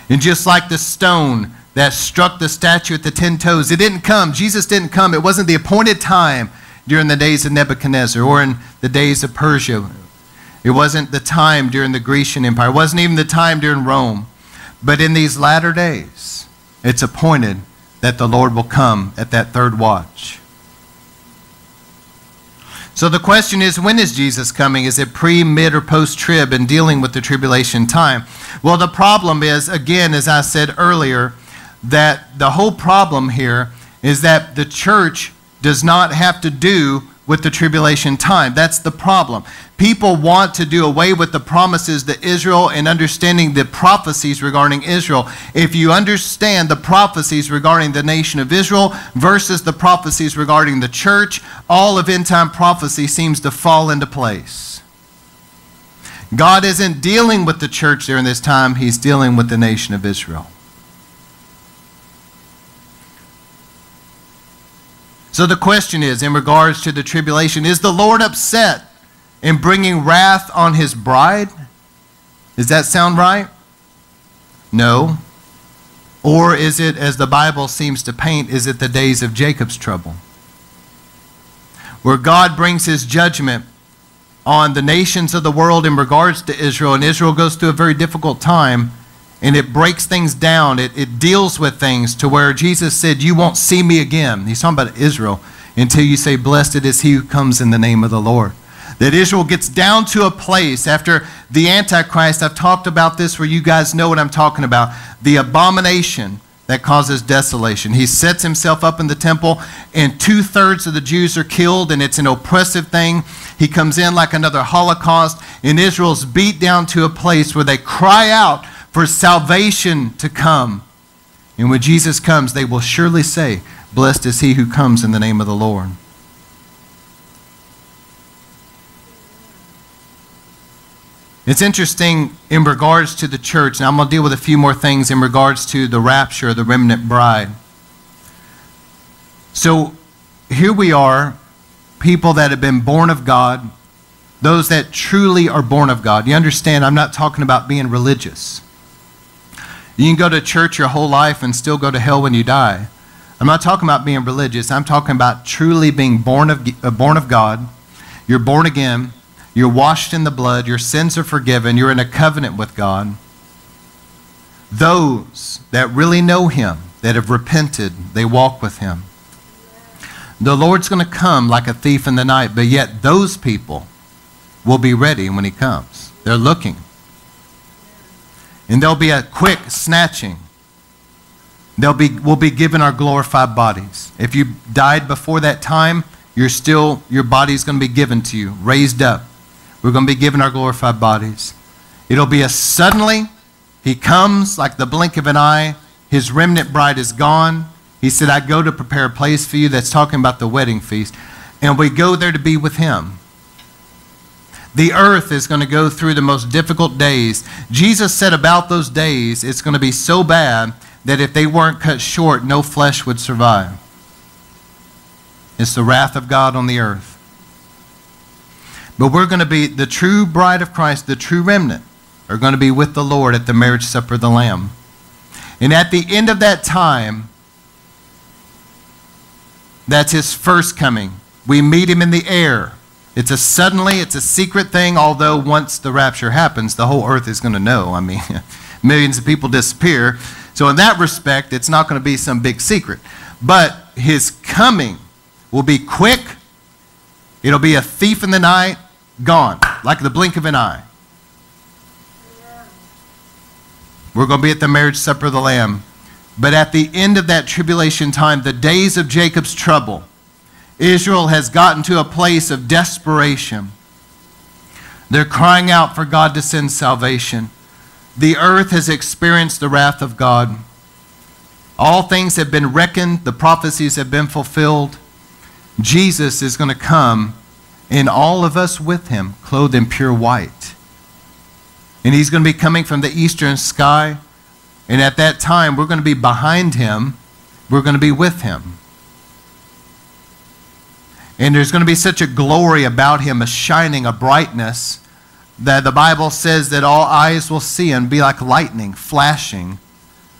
And just like the stone that struck the statue at the ten toes, it didn't come. Jesus didn't come. It wasn't the appointed time during the days of Nebuchadnezzar or in the days of Persia. It wasn't the time during the Grecian Empire. It wasn't even the time during Rome. But in these latter days, it's appointed that the Lord will come at that third watch. So the question is when is Jesus coming? Is it pre, mid, or post trib and dealing with the tribulation time? Well, the problem is, again, as I said earlier, that the whole problem here is that the church does not have to do with the tribulation time. That's the problem. People want to do away with the promises to Israel and understanding the prophecies regarding Israel. If you understand the prophecies regarding the nation of Israel versus the prophecies regarding the church, all of end time prophecy seems to fall into place. God isn't dealing with the church during this time, He's dealing with the nation of Israel. So the question is, in regards to the tribulation, is the Lord upset in bringing wrath on his bride? Does that sound right? No. Or is it, as the Bible seems to paint, is it the days of Jacob's trouble? Where God brings his judgment on the nations of the world in regards to Israel, and Israel goes through a very difficult time and it breaks things down. It, it deals with things to where Jesus said, You won't see me again. He's talking about Israel until you say, Blessed is he who comes in the name of the Lord. That Israel gets down to a place after the Antichrist. I've talked about this where you guys know what I'm talking about. The abomination that causes desolation. He sets himself up in the temple, and two thirds of the Jews are killed, and it's an oppressive thing. He comes in like another Holocaust, and Israel's beat down to a place where they cry out for salvation to come. And when Jesus comes, they will surely say, Blessed is he who comes in the name of the Lord. It's interesting in regards to the church, and I'm going to deal with a few more things in regards to the rapture of the remnant bride. So here we are, people that have been born of God, those that truly are born of God. You understand, I'm not talking about being religious. You can go to church your whole life and still go to hell when you die. I'm not talking about being religious. I'm talking about truly being born of, uh, born of God. You're born again. You're washed in the blood. Your sins are forgiven. You're in a covenant with God. Those that really know Him, that have repented, they walk with Him. The Lord's going to come like a thief in the night, but yet those people will be ready when He comes. They're looking. And there'll be a quick snatching. They'll be, we'll be given our glorified bodies. If you died before that time, you're still, your body's going to be given to you, raised up. We're going to be given our glorified bodies. It'll be a suddenly, he comes like the blink of an eye. His remnant bride is gone. He said, I go to prepare a place for you. That's talking about the wedding feast. And we go there to be with him. The earth is going to go through the most difficult days. Jesus said about those days, it's going to be so bad that if they weren't cut short, no flesh would survive. It's the wrath of God on the earth. But we're going to be the true bride of Christ, the true remnant, are going to be with the Lord at the marriage supper of the Lamb. And at the end of that time, that's his first coming. We meet him in the air. It's a suddenly, it's a secret thing, although once the rapture happens, the whole earth is going to know. I mean, millions of people disappear. So, in that respect, it's not going to be some big secret. But his coming will be quick. It'll be a thief in the night, gone, like the blink of an eye. We're going to be at the marriage supper of the Lamb. But at the end of that tribulation time, the days of Jacob's trouble, Israel has gotten to a place of desperation. They're crying out for God to send salvation. The earth has experienced the wrath of God. All things have been reckoned, the prophecies have been fulfilled. Jesus is going to come, and all of us with him, clothed in pure white. And he's going to be coming from the eastern sky. And at that time, we're going to be behind him. We're going to be with him. And there's going to be such a glory about him, a shining, a brightness, that the Bible says that all eyes will see him, be like lightning flashing.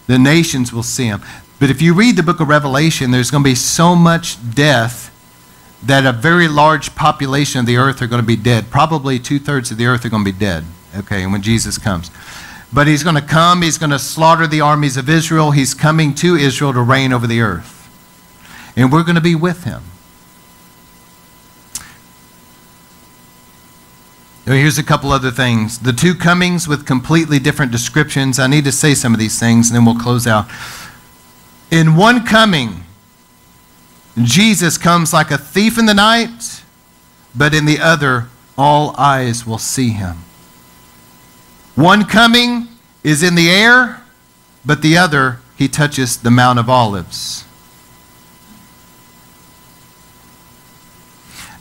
The nations will see him. But if you read the book of Revelation, there's going to be so much death that a very large population of the earth are going to be dead. Probably two thirds of the earth are going to be dead okay, when Jesus comes. But he's going to come, he's going to slaughter the armies of Israel. He's coming to Israel to reign over the earth. And we're going to be with him. Here's a couple other things. The two comings with completely different descriptions. I need to say some of these things and then we'll close out. In one coming, Jesus comes like a thief in the night, but in the other, all eyes will see him. One coming is in the air, but the other, he touches the Mount of Olives.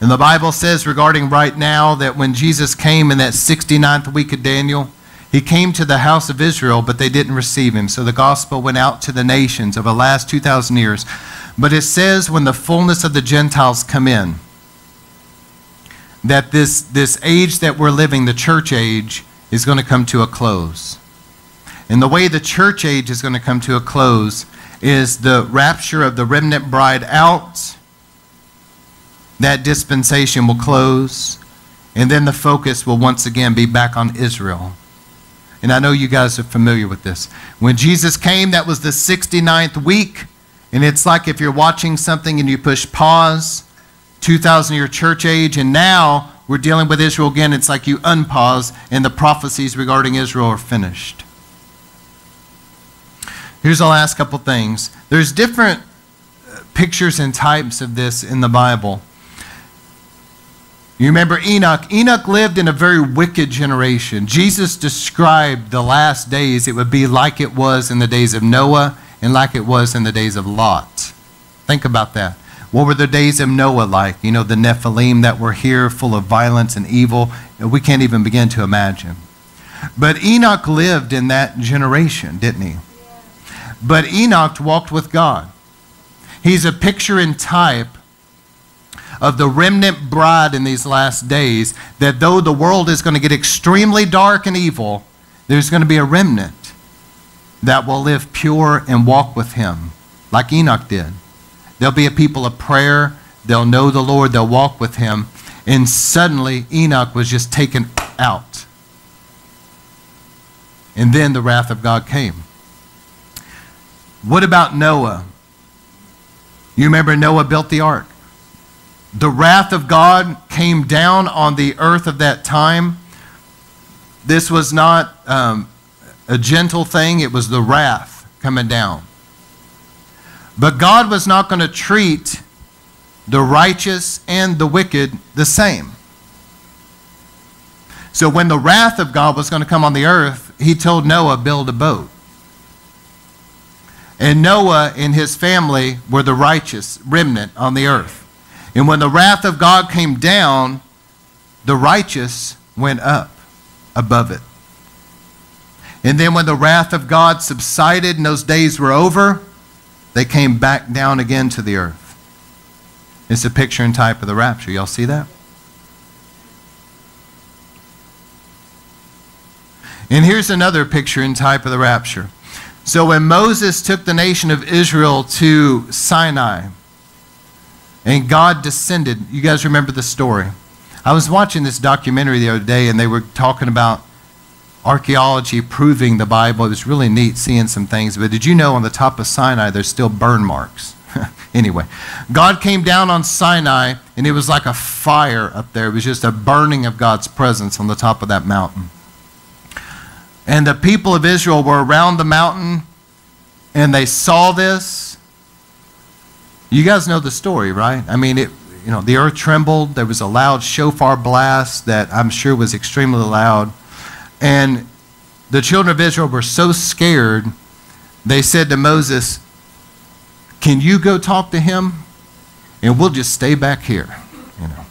And the Bible says regarding right now that when Jesus came in that 69th week of Daniel, he came to the house of Israel, but they didn't receive him. So the gospel went out to the nations of the last 2,000 years. But it says when the fullness of the Gentiles come in, that this, this age that we're living, the church age, is going to come to a close. And the way the church age is going to come to a close is the rapture of the remnant bride out. That dispensation will close. And then the focus will once again be back on Israel. And I know you guys are familiar with this. When Jesus came, that was the 69th week. And it's like if you're watching something and you push pause, 2,000 year church age, and now we're dealing with Israel again. It's like you unpause and the prophecies regarding Israel are finished. Here's the last couple things. There's different uh, pictures and types of this in the Bible. You remember Enoch? Enoch lived in a very wicked generation. Jesus described the last days, it would be like it was in the days of Noah and like it was in the days of Lot. Think about that. What were the days of Noah like? You know, the Nephilim that were here, full of violence and evil. We can't even begin to imagine. But Enoch lived in that generation, didn't he? But Enoch walked with God. He's a picture and type of the remnant bride in these last days that though the world is going to get extremely dark and evil, there's going to be a remnant that will live pure and walk with him like Enoch did. They'll be a people of prayer. They'll know the Lord. They'll walk with him. And suddenly, Enoch was just taken out. And then the wrath of God came. What about Noah? You remember Noah built the ark. The wrath of God came down on the earth of that time. This was not um, a gentle thing, it was the wrath coming down. But God was not going to treat the righteous and the wicked the same. So when the wrath of God was going to come on the earth, he told Noah, build a boat. And Noah and his family were the righteous remnant on the earth. And when the wrath of God came down, the righteous went up above it. And then when the wrath of God subsided and those days were over, they came back down again to the earth. It's a picture and type of the rapture. Y'all see that? And here's another picture and type of the rapture. So when Moses took the nation of Israel to Sinai and God descended, you guys remember the story. I was watching this documentary the other day and they were talking about archaeology proving the Bible. It was really neat seeing some things. But did you know on the top of Sinai there's still burn marks? anyway, God came down on Sinai, and it was like a fire up there. It was just a burning of God's presence on the top of that mountain. And the people of Israel were around the mountain, and they saw this. You guys know the story, right? I mean, it, you know, the earth trembled. There was a loud shofar blast that I'm sure was extremely loud. And the children of Israel were so scared, they said to Moses, Can you go talk to him? And we'll just stay back here, you know.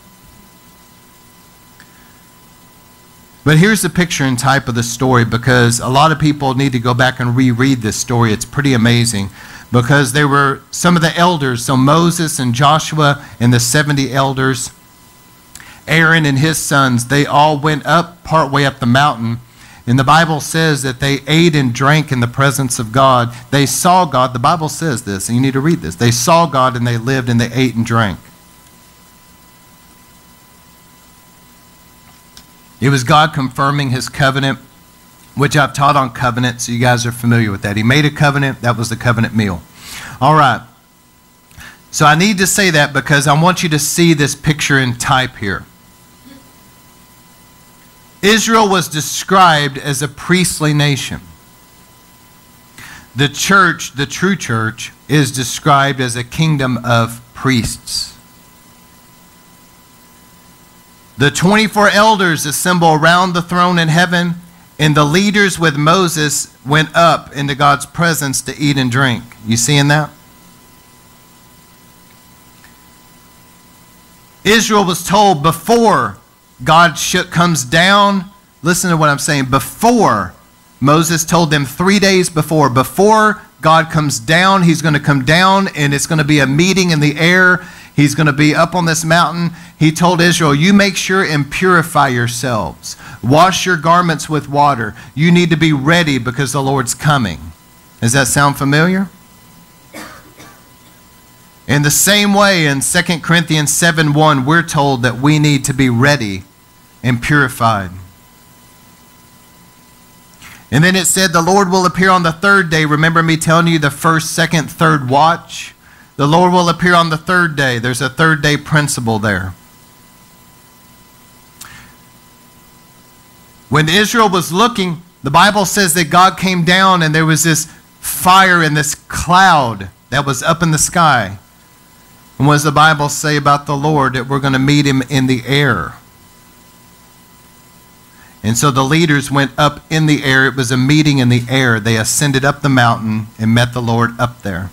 But here's the picture and type of the story because a lot of people need to go back and reread this story. It's pretty amazing because there were some of the elders, so Moses and Joshua and the 70 elders, Aaron and his sons, they all went up partway up the mountain. And the Bible says that they ate and drank in the presence of God. They saw God. The Bible says this, and you need to read this. They saw God and they lived and they ate and drank. It was God confirming his covenant, which I've taught on covenant, so you guys are familiar with that. He made a covenant, that was the covenant meal. All right. So I need to say that because I want you to see this picture in type here. Israel was described as a priestly nation. The church, the true church, is described as a kingdom of priests. The 24 elders assemble around the throne in heaven, and the leaders with Moses went up into God's presence to eat and drink. You seeing that? Israel was told before God comes down, listen to what I'm saying, before Moses told them three days before, before God comes down, he's going to come down and it's going to be a meeting in the air He's going to be up on this mountain. He told Israel, You make sure and purify yourselves. Wash your garments with water. You need to be ready because the Lord's coming. Does that sound familiar? In the same way, in 2 Corinthians 7 1, we're told that we need to be ready and purified. And then it said, The Lord will appear on the third day. Remember me telling you the first, second, third watch? The Lord will appear on the third day. There's a third day principle there. When Israel was looking, the Bible says that God came down and there was this fire and this cloud that was up in the sky. And what does the Bible say about the Lord? That we're going to meet him in the air. And so the leaders went up in the air. It was a meeting in the air. They ascended up the mountain and met the Lord up there.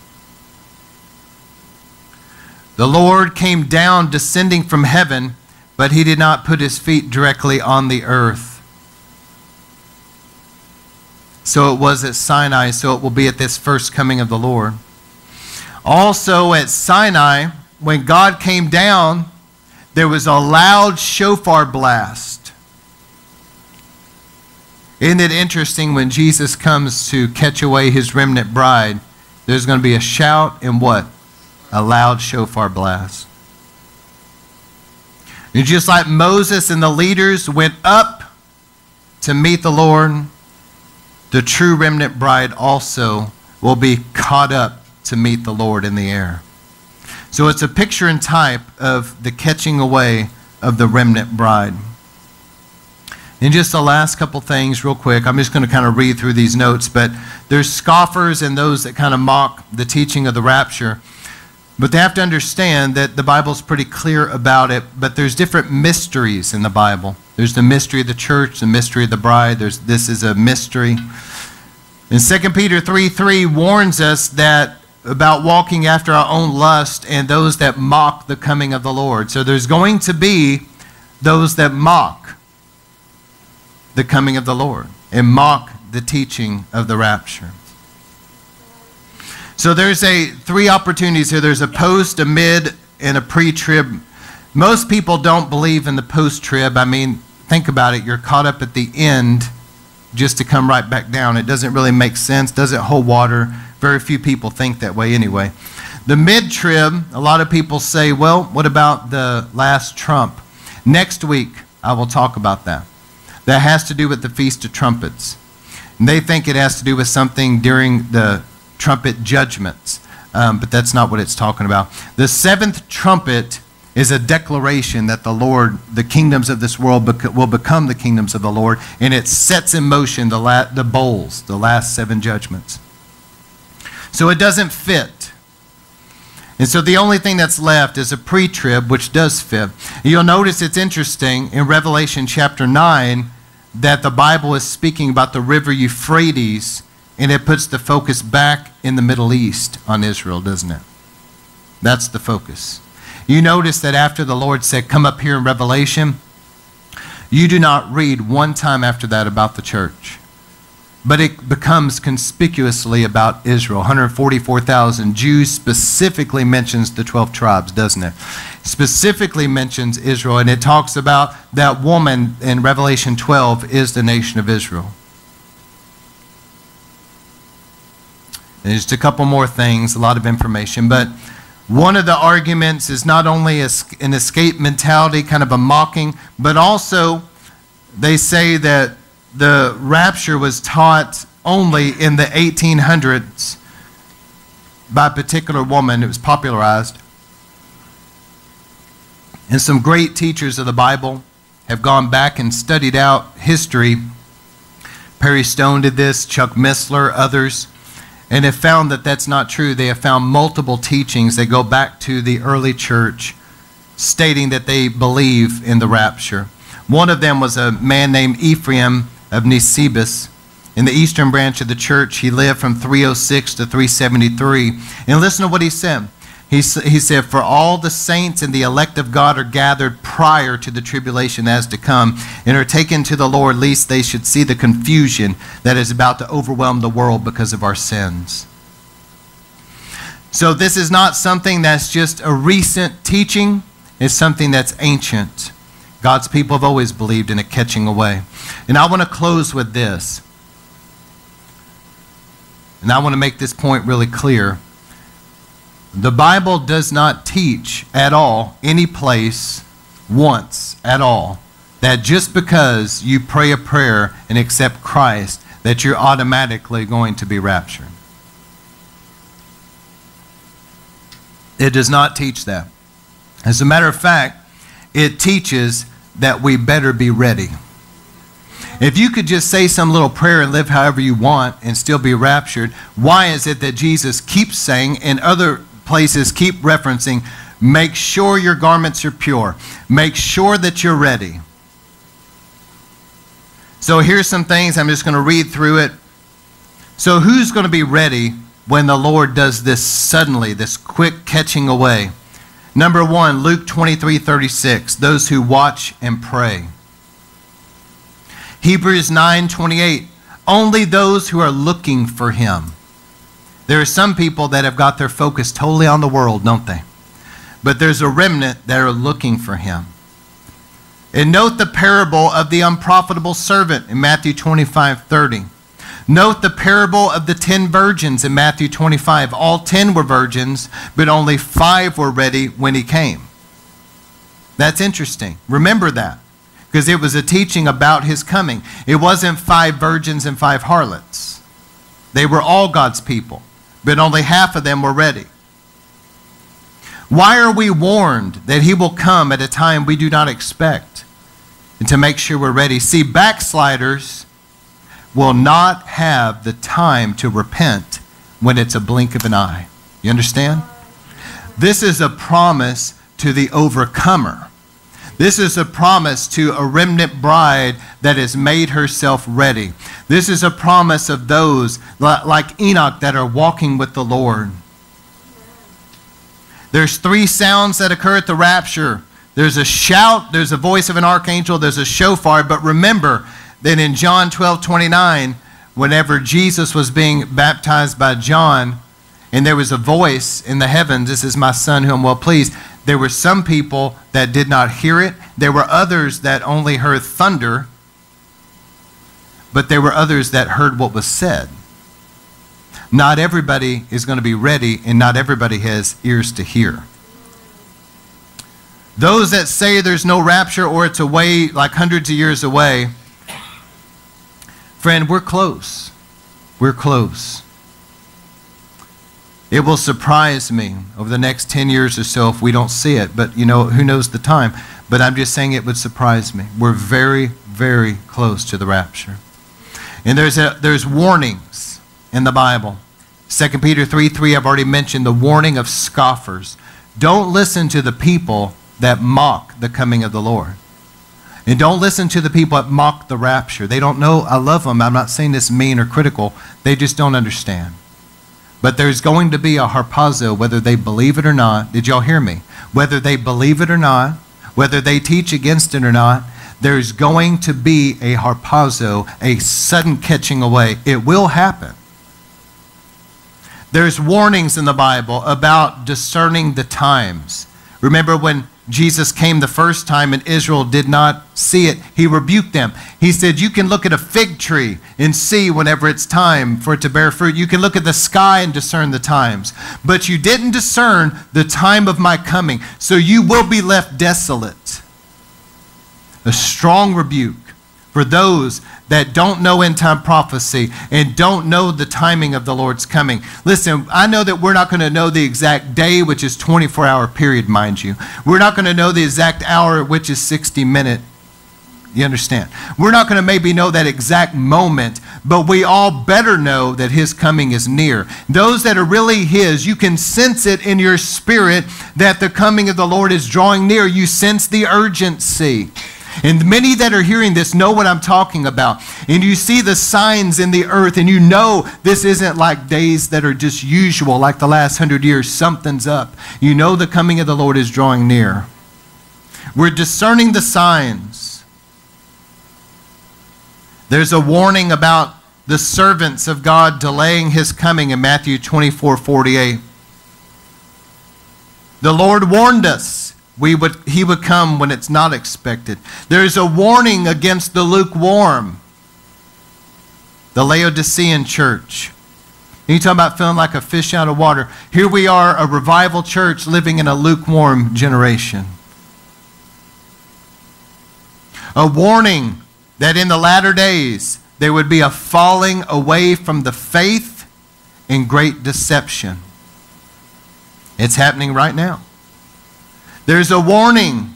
The Lord came down, descending from heaven, but he did not put his feet directly on the earth. So it was at Sinai, so it will be at this first coming of the Lord. Also at Sinai, when God came down, there was a loud shofar blast. Isn't it interesting when Jesus comes to catch away his remnant bride? There's going to be a shout and what? A loud shofar blast. And just like Moses and the leaders went up to meet the Lord, the true remnant bride also will be caught up to meet the Lord in the air. So it's a picture and type of the catching away of the remnant bride. And just the last couple things, real quick. I'm just going to kind of read through these notes, but there's scoffers and those that kind of mock the teaching of the rapture. But they have to understand that the Bible's pretty clear about it, but there's different mysteries in the Bible. There's the mystery of the church, the mystery of the bride. There's, this is a mystery. And 2 Peter 3 3 warns us that about walking after our own lust and those that mock the coming of the Lord. So there's going to be those that mock the coming of the Lord and mock the teaching of the rapture. So there's a three opportunities here. There's a post, a mid, and a pre-trib. Most people don't believe in the post-trib. I mean, think about it. You're caught up at the end just to come right back down. It doesn't really make sense. Doesn't hold water. Very few people think that way anyway. The mid-trib, a lot of people say, well, what about the last trump? Next week, I will talk about that. That has to do with the Feast of Trumpets. And they think it has to do with something during the trumpet judgments. um, but that's not what it's talking about. The seventh trumpet is a declaration that the Lord, the kingdoms of this world bec- will become the kingdoms of the Lord, and it sets in motion the, la- the bowls, the last seven judgments. So it doesn't fit. And so the only thing that's left is a pre trib, which does fit. You'll notice it's interesting in Revelation chapter 9 that the Bible is speaking about the river Euphrates, and it puts the focus back in the Middle East on Israel, doesn't it? That's the focus. You notice that after the Lord said, Come up here in Revelation, you do not read one time after that about the church. But it becomes conspicuously about Israel. 144,000 Jews specifically mentions the 12 tribes, doesn't it? Specifically mentions Israel, and it talks about that woman in Revelation 12 is the nation of Israel. And just a couple more things, a lot of information, but one of the arguments is not only an escape mentality, kind of a mocking, but also they say that the rapture was taught only in the 1800s by a particular woman. It was popularized. And some great teachers of the Bible have gone back and studied out history. Perry Stone did this, Chuck Missler, others and have found that that's not true. They have found multiple teachings that go back to the early church stating that they believe in the rapture. One of them was a man named Ephraim of Nisibis. In the eastern branch of the church, he lived from 306 to 373. And listen to what he said. He, he said, For all the saints and the elect of God are gathered prior to the tribulation as to come, and are taken to the Lord, lest they should see the confusion that is about to overwhelm the world because of our sins. So, this is not something that's just a recent teaching, it's something that's ancient. God's people have always believed in a catching away. And I want to close with this. And I want to make this point really clear. The Bible does not teach at all, any place, once at all, that just because you pray a prayer and accept Christ, that you're automatically going to be raptured. It does not teach that. As a matter of fact, it teaches that we better be ready. If you could just say some little prayer and live however you want and still be raptured, why is it that Jesus keeps saying in other places keep referencing make sure your garments are pure, make sure that you're ready. So here's some things, I'm just going to read through it. So, who's going to be ready when the Lord does this suddenly, this quick catching away? Number one, Luke 23 36, those who watch and pray. Hebrews 9 28, only those who are looking for him. There are some people that have got their focus totally on the world, don't they? But there's a remnant that are looking for him. And note the parable of the unprofitable servant in Matthew 25 30. Note the parable of the ten virgins in Matthew 25. All ten were virgins, but only five were ready when he came. That's interesting. Remember that, because it was a teaching about his coming. It wasn't five virgins and five harlots, they were all God's people but only half of them were ready. Why are we warned that he will come at a time we do not expect? And to make sure we're ready. See, backsliders will not have the time to repent when it's a blink of an eye. You understand? This is a promise to the overcomer. This is a promise to a remnant bride that has made herself ready. This is a promise of those like Enoch that are walking with the Lord. There's three sounds that occur at the rapture. There's a shout, there's a voice of an archangel, there's a shofar. But remember that in John 12 29, whenever Jesus was being baptized by John, and there was a voice in the heavens, This is my son whom I'm well pleased. There were some people that did not hear it. There were others that only heard thunder, but there were others that heard what was said. Not everybody is going to be ready, and not everybody has ears to hear. Those that say there's no rapture or it's away, like hundreds of years away, friend, we're close. We're close. It will surprise me over the next 10 years or so if we don't see it, but you know, who knows the time. But I'm just saying it would surprise me. We're very, very close to the rapture. And there's, a, there's warnings in the Bible. 2 Peter 3 3, I've already mentioned the warning of scoffers. Don't listen to the people that mock the coming of the Lord. And don't listen to the people that mock the rapture. They don't know. I love them. I'm not saying this mean or critical. They just don't understand. But there's going to be a harpazo, whether they believe it or not. Did y'all hear me? Whether they believe it or not, whether they teach against it or not, there's going to be a harpazo, a sudden catching away. It will happen. There's warnings in the Bible about discerning the times. Remember when Jesus came the first time and Israel did not see it, he rebuked them. He said, You can look at a fig tree and see whenever it's time for it to bear fruit. You can look at the sky and discern the times. But you didn't discern the time of my coming, so you will be left desolate. A strong rebuke for those that don't know end time prophecy and don't know the timing of the Lord's coming. Listen, I know that we're not going to know the exact day, which is 24 hour period, mind you. We're not going to know the exact hour, which is 60 minute. You understand? We're not going to maybe know that exact moment, but we all better know that His coming is near. Those that are really His, you can sense it in your spirit that the coming of the Lord is drawing near. You sense the urgency. And many that are hearing this know what I'm talking about. And you see the signs in the earth, and you know this isn't like days that are just usual, like the last hundred years. Something's up. You know the coming of the Lord is drawing near. We're discerning the signs. There's a warning about the servants of God delaying his coming in Matthew 24 48. The Lord warned us we would, he would come when it's not expected. There's a warning against the lukewarm. The Laodicean church. You talk about feeling like a fish out of water. Here we are, a revival church living in a lukewarm generation. A warning that in the latter days there would be a falling away from the faith and great deception. It's happening right now. There's a warning,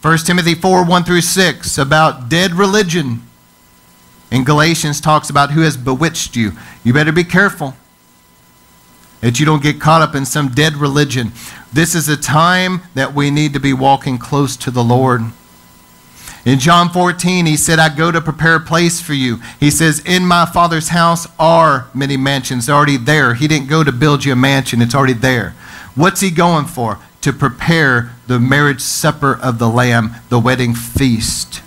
1 Timothy 4 1 through 6, about dead religion. And Galatians talks about who has bewitched you. You better be careful that you don't get caught up in some dead religion. This is a time that we need to be walking close to the Lord. In John 14, he said, I go to prepare a place for you. He says, In my Father's house are many mansions. Already there. He didn't go to build you a mansion, it's already there. What's he going for? To prepare the marriage supper of the Lamb, the wedding feast.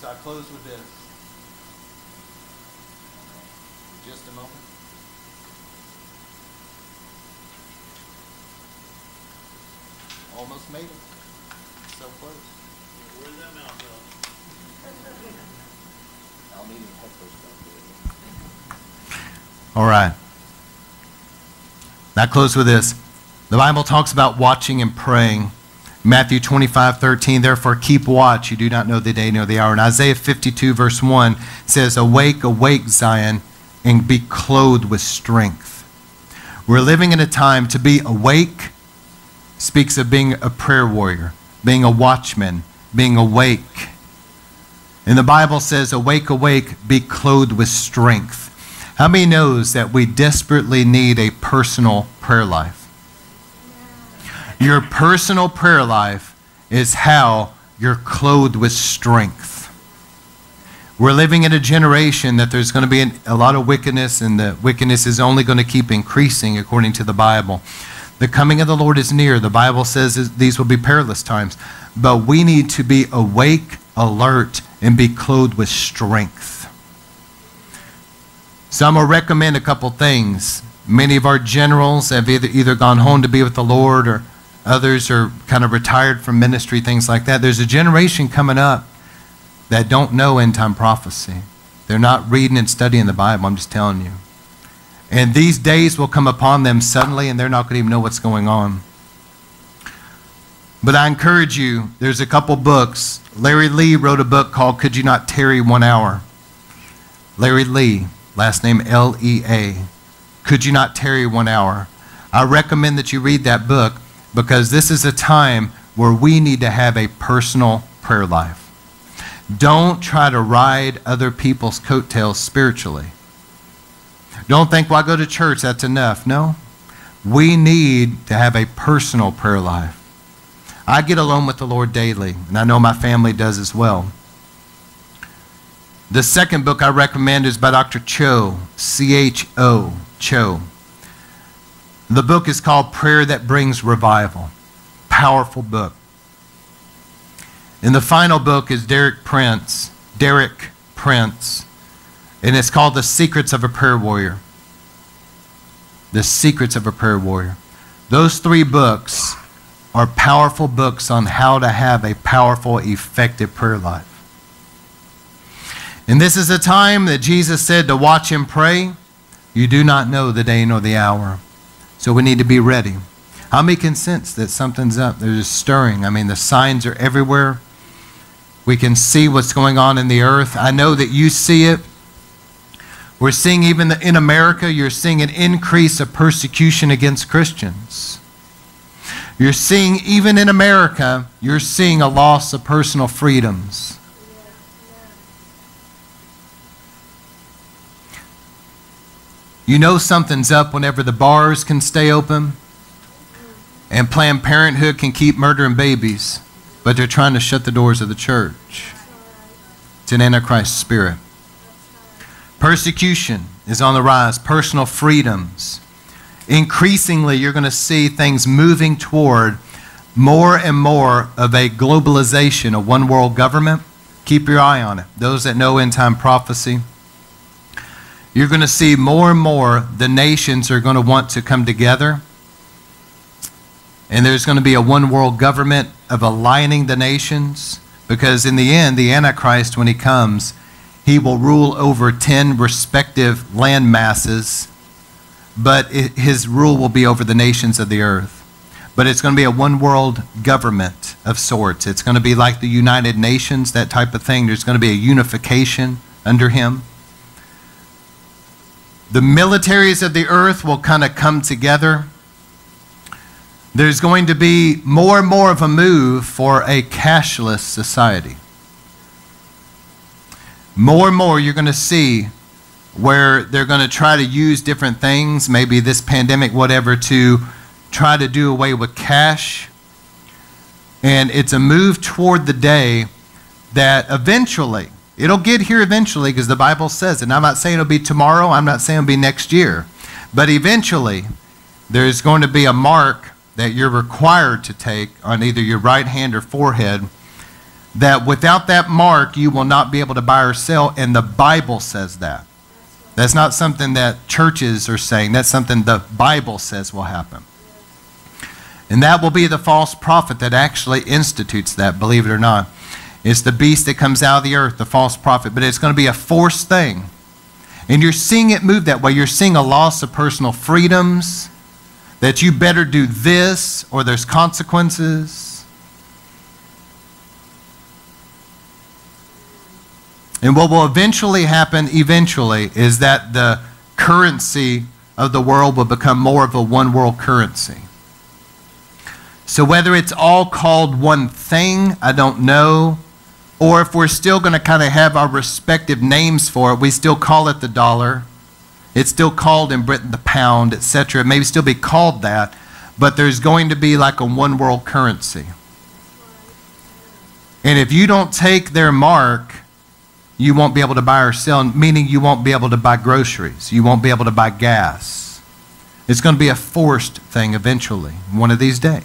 So I close with this. Just a moment. Almost made it. So close. Where's that mouth I'll need all right. Now close with this. The Bible talks about watching and praying. Matthew 25, 13, therefore keep watch. You do not know the day nor the hour. And Isaiah 52, verse 1 says, Awake, awake, Zion, and be clothed with strength. We're living in a time to be awake, speaks of being a prayer warrior, being a watchman, being awake. And the Bible says, Awake, awake, be clothed with strength. How many knows that we desperately need a personal prayer life? Your personal prayer life is how you're clothed with strength. We're living in a generation that there's going to be a lot of wickedness, and the wickedness is only going to keep increasing according to the Bible. The coming of the Lord is near. The Bible says these will be perilous times. But we need to be awake, alert, and be clothed with strength. So I'm going to recommend a couple things. Many of our generals have either, either gone home to be with the Lord or others are kind of retired from ministry, things like that. There's a generation coming up that don't know end time prophecy. They're not reading and studying the Bible, I'm just telling you. And these days will come upon them suddenly and they're not going to even know what's going on. But I encourage you, there's a couple books. Larry Lea wrote a book called Could You Not Tarry One Hour? Larry Lea, last name L E A. Could you not tarry one hour? I recommend that you read that book because this is a time where we need to have a personal prayer life. Don't try to ride other people's coattails spiritually. Don't think, well, I go to church, that's enough. No. We need to have a personal prayer life. I get alone with the Lord daily, and I know my family does as well. The second book I recommend is by Dr. Cho, C H O, Cho. The book is called Prayer That Brings Revival. Powerful book. And the final book is Derek Prince, Derek Prince, and it's called The Secrets of a Prayer Warrior. The Secrets of a Prayer Warrior. Those three books are powerful books on how to have a powerful, effective prayer life. And this is a time that Jesus said to watch and pray. You do not know the day nor the hour. So we need to be ready. How many can sense that something's up? There's stirring. I mean, the signs are everywhere. We can see what's going on in the earth. I know that you see it. We're seeing even in America, you're seeing an increase of persecution against Christians. You're seeing, even in America, you're seeing a loss of personal freedoms. You know something's up whenever the bars can stay open and Planned Parenthood can keep murdering babies but they're trying to shut the doors of the church. It's an Antichrist spirit. Persecution is on the rise, personal freedoms. Increasingly, you're going to see things moving toward more and more of a globalization, a one world government. Keep your eye on it. Those that know end time prophecy, you're going to see more and more the nations are going to want to come together. And there's going to be a one world government of aligning the nations because in the end the antichrist when he comes he will rule over 10 respective land masses but his rule will be over the nations of the earth. But it's going to be a one world government of sorts. It's going to be like the united nations that type of thing. There's going to be a unification under him the militaries of the earth will kind of come together there's going to be more and more of a move for a cashless society. More and more you're going to see where they're going to try to use different things, maybe this pandemic, whatever, to try to do away with cash. And it's a move toward the day that eventually, it'll get here eventually because the Bible says it. And I'm not saying it'll be tomorrow, I'm not saying it'll be next year. But eventually, there's going to be a mark that you're required to take on either your right hand or forehead, that without that mark, you will not be able to buy or sell. And the Bible says that. That's not something that churches are saying, that's something the Bible says will happen. And that will be the false prophet that actually institutes that, believe it or not. It's the beast that comes out of the earth, the false prophet, but it's going to be a forced thing. And you're seeing it move that way. You're seeing a loss of personal freedoms that you better do this or there's consequences. And what will eventually happen, eventually, is that the currency of the world will become more of a one world currency. So, whether it's all called one thing, I don't know, or if we're still going to kind of have our respective names for it, we still call it the dollar it's still called in Britain the pound, etc. It may still be called that, but there's going to be like a one world currency. And if you don't take their mark, you won't be able to buy or sell, meaning you won't be able to buy groceries. You won't be able to buy gas. It's going to be a forced thing eventually, one of these days.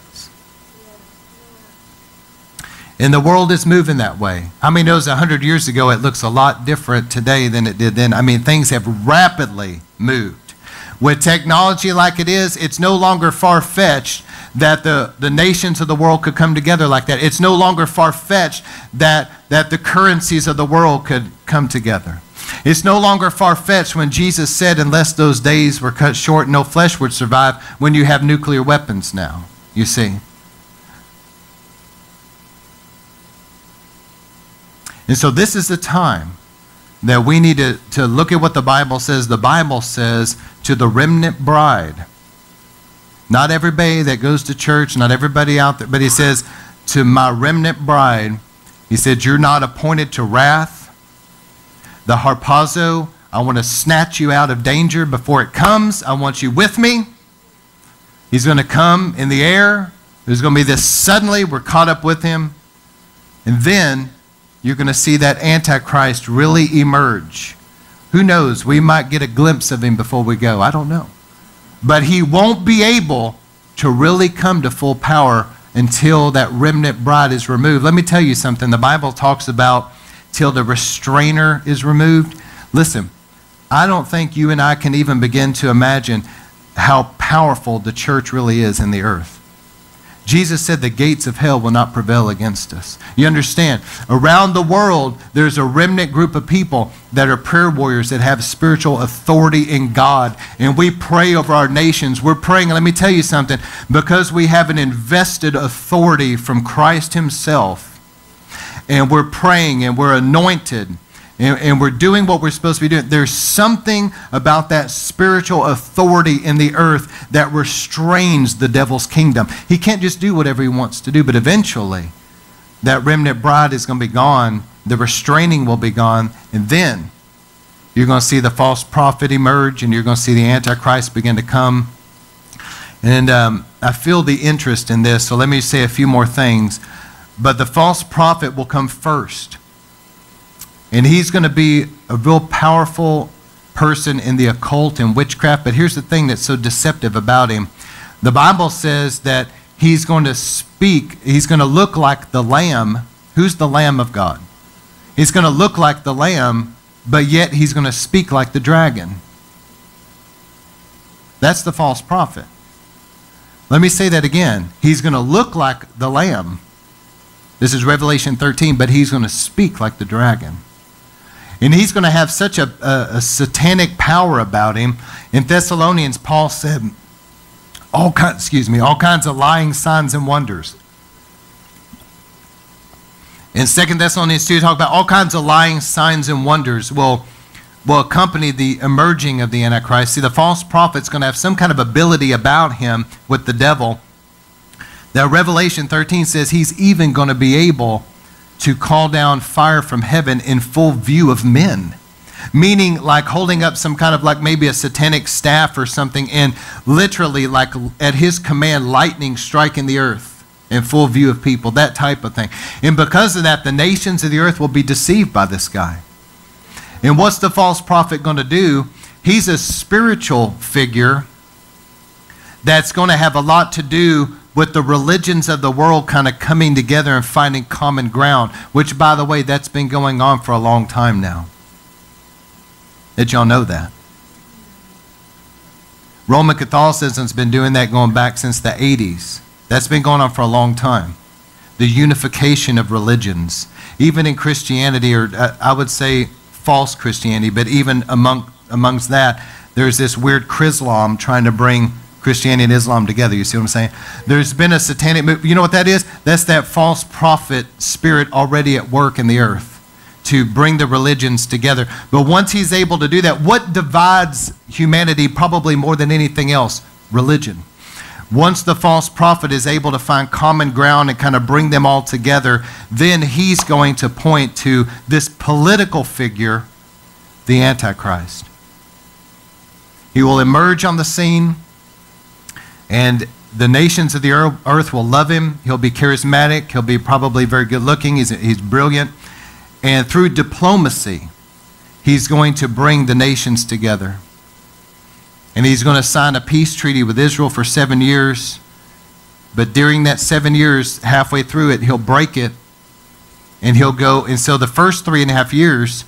And the world is moving that way. How many knows 100 years ago it looks a lot different today than it did then? I mean, things have rapidly moved. With technology like it is, it's no longer far fetched that the, the nations of the world could come together like that. It's no longer far fetched that, that the currencies of the world could come together. It's no longer far fetched when Jesus said, unless those days were cut short, no flesh would survive, when you have nuclear weapons now, you see. And so this is the time that we need to, to look at what the Bible says. The Bible says to the remnant bride, not everybody that goes to church, not everybody out there, but he says, to my remnant bride, he said, You're not appointed to wrath. The harpazo, I want to snatch you out of danger before it comes. I want you with me. He's going to come in the air. There's going to be this suddenly, we're caught up with him. And then you're going to see that Antichrist really emerge. Who knows? We might get a glimpse of him before we go. I don't know. But he won't be able to really come to full power until that remnant bride is removed. Let me tell you something. The Bible talks about till the restrainer is removed. Listen, I don't think you and I can even begin to imagine how powerful the church really is in the earth. Jesus said the gates of hell will not prevail against us. You understand? Around the world, there's a remnant group of people that are prayer warriors that have spiritual authority in God. And we pray over our nations. We're praying, let me tell you something, because we have an invested authority from Christ Himself, and we're praying and we're anointed and, and, we're doing what we're supposed to be doing. There's something about that spiritual authority in the earth that restrains the devil's kingdom. He can't just do whatever he wants to do, but eventually that remnant bride is going to be gone. The restraining will be gone. And then you're going to see the false prophet emerge and you're going to see the Antichrist begin to come. And um, I feel the interest in this, so let me say a few more things. But the false prophet will come first. And he's going to be a real powerful person in the occult and witchcraft. But here's the thing that's so deceptive about him the Bible says that he's going to speak, he's going to look like the Lamb. Who's the Lamb of God? He's going to look like the Lamb, but yet he's going to speak like the dragon. That's the false prophet. Let me say that again. He's going to look like the Lamb. This is Revelation 13, but he's going to speak like the dragon. And he's going to have such a, a, a satanic power about him. In Thessalonians, Paul said, all kinds, excuse me, all kinds of lying signs and wonders. In Second Thessalonians 2, talk about all kinds of lying signs and wonders will, will accompany the emerging of the Antichrist. See, the false prophet's going to have some kind of ability about him with the devil. Now, Revelation 13 says he's even going to be able to call down fire from heaven in full view of men. Meaning like holding up some kind of like maybe a satanic staff or something and literally like at his command lightning striking the earth in full view of people that type of thing. And because of that the nations of the earth will be deceived by this guy. And what's the false prophet going to do? He's a spiritual figure that's going to have a lot to do with the religions of the world kind of coming together and finding common ground, which, by the way, that's been going on for a long time now. Did y'all know that? Roman Catholicism's been doing that going back since the 80s. That's been going on for a long time. The unification of religions. Even in Christianity, or uh, I would say false Christianity, but even among, amongst that, there's this weird Chrislam trying to bring Christianity and Islam together. You see what I'm saying? There's been a satanic move. You know what that is? That's that false prophet spirit already at work in the earth to bring the religions together. But once he's able to do that, what divides humanity probably more than anything else? Religion. Once the false prophet is able to find common ground and kind of bring them all together, then he's going to point to this political figure, the Antichrist. He will emerge on the scene and the nations of the earth will love him. He'll be charismatic. He'll be probably very good looking. He's, he's brilliant. And through diplomacy, he's going to bring the nations together. And he's going to sign a peace treaty with Israel for seven years. But during that seven years, halfway through it, he'll break it. And he'll go. And so the first three and a half years,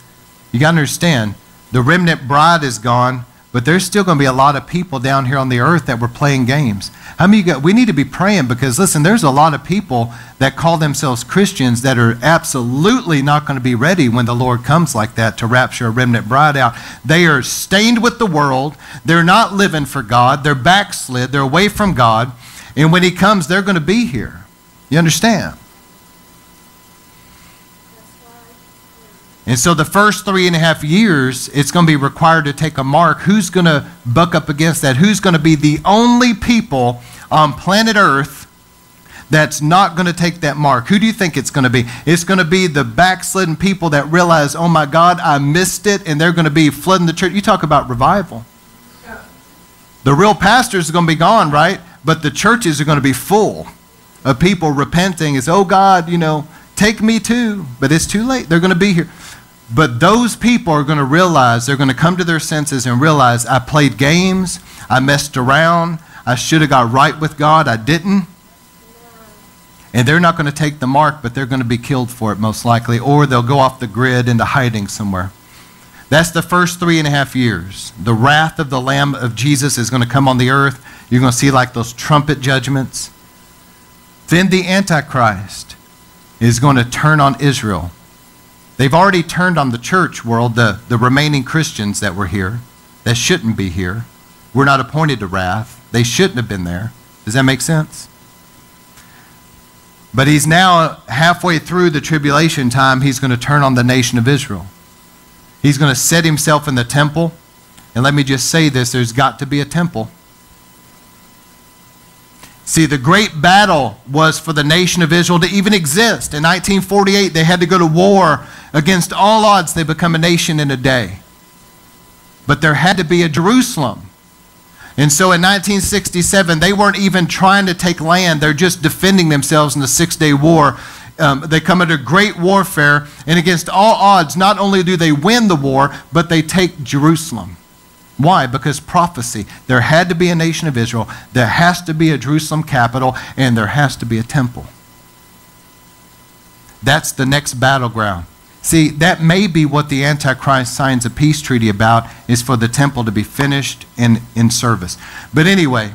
you got to understand, the remnant bride is gone but there's still going to be a lot of people down here on the earth that were playing games. How many got, we need to be praying because listen, there's a lot of people that call themselves Christians that are absolutely not going to be ready when the Lord comes like that to rapture a remnant bride out. They are stained with the world. They're not living for God. They're backslid. They're away from God. And when he comes, they're going to be here. You understand? And so the first three and a half years, it's going to be required to take a mark. Who's going to buck up against that? Who's going to be the only people on planet Earth that's not going to take that mark? Who do you think it's going to be? It's going to be the backslidden people that realize, oh my God, I missed it, and they're going to be flooding the church. You talk about revival. The real pastors are going to be gone, right? But the churches are going to be full of people repenting. It's, oh God, you know, take me too. But it's too late. They're going to be here. But those people are going to realize, they're going to come to their senses and realize, I played games, I messed around, I should have got right with God, I didn't. And they're not going to take the mark, but they're going to be killed for it most likely, or they'll go off the grid into hiding somewhere. That's the first three and a half years. The wrath of the Lamb of Jesus is going to come on the earth. You're going to see like those trumpet judgments. Then the Antichrist is going to turn on Israel. They've already turned on the church world, the, the remaining Christians that were here, that shouldn't be here. We're not appointed to wrath. They shouldn't have been there. Does that make sense? But he's now halfway through the tribulation time, he's going to turn on the nation of Israel. He's going to set himself in the temple. And let me just say this there's got to be a temple. See, the great battle was for the nation of Israel to even exist. In 1948, they had to go to war against all odds. They become a nation in a day. But there had to be a Jerusalem. And so in 1967, they weren't even trying to take land, they're just defending themselves in the Six Day War. Um, they come under great warfare, and against all odds, not only do they win the war, but they take Jerusalem. Why? Because prophecy. There had to be a nation of Israel, there has to be a Jerusalem capital, and there has to be a temple. That's the next battleground. See, that may be what the Antichrist signs a peace treaty about, is for the temple to be finished and in service. But anyway,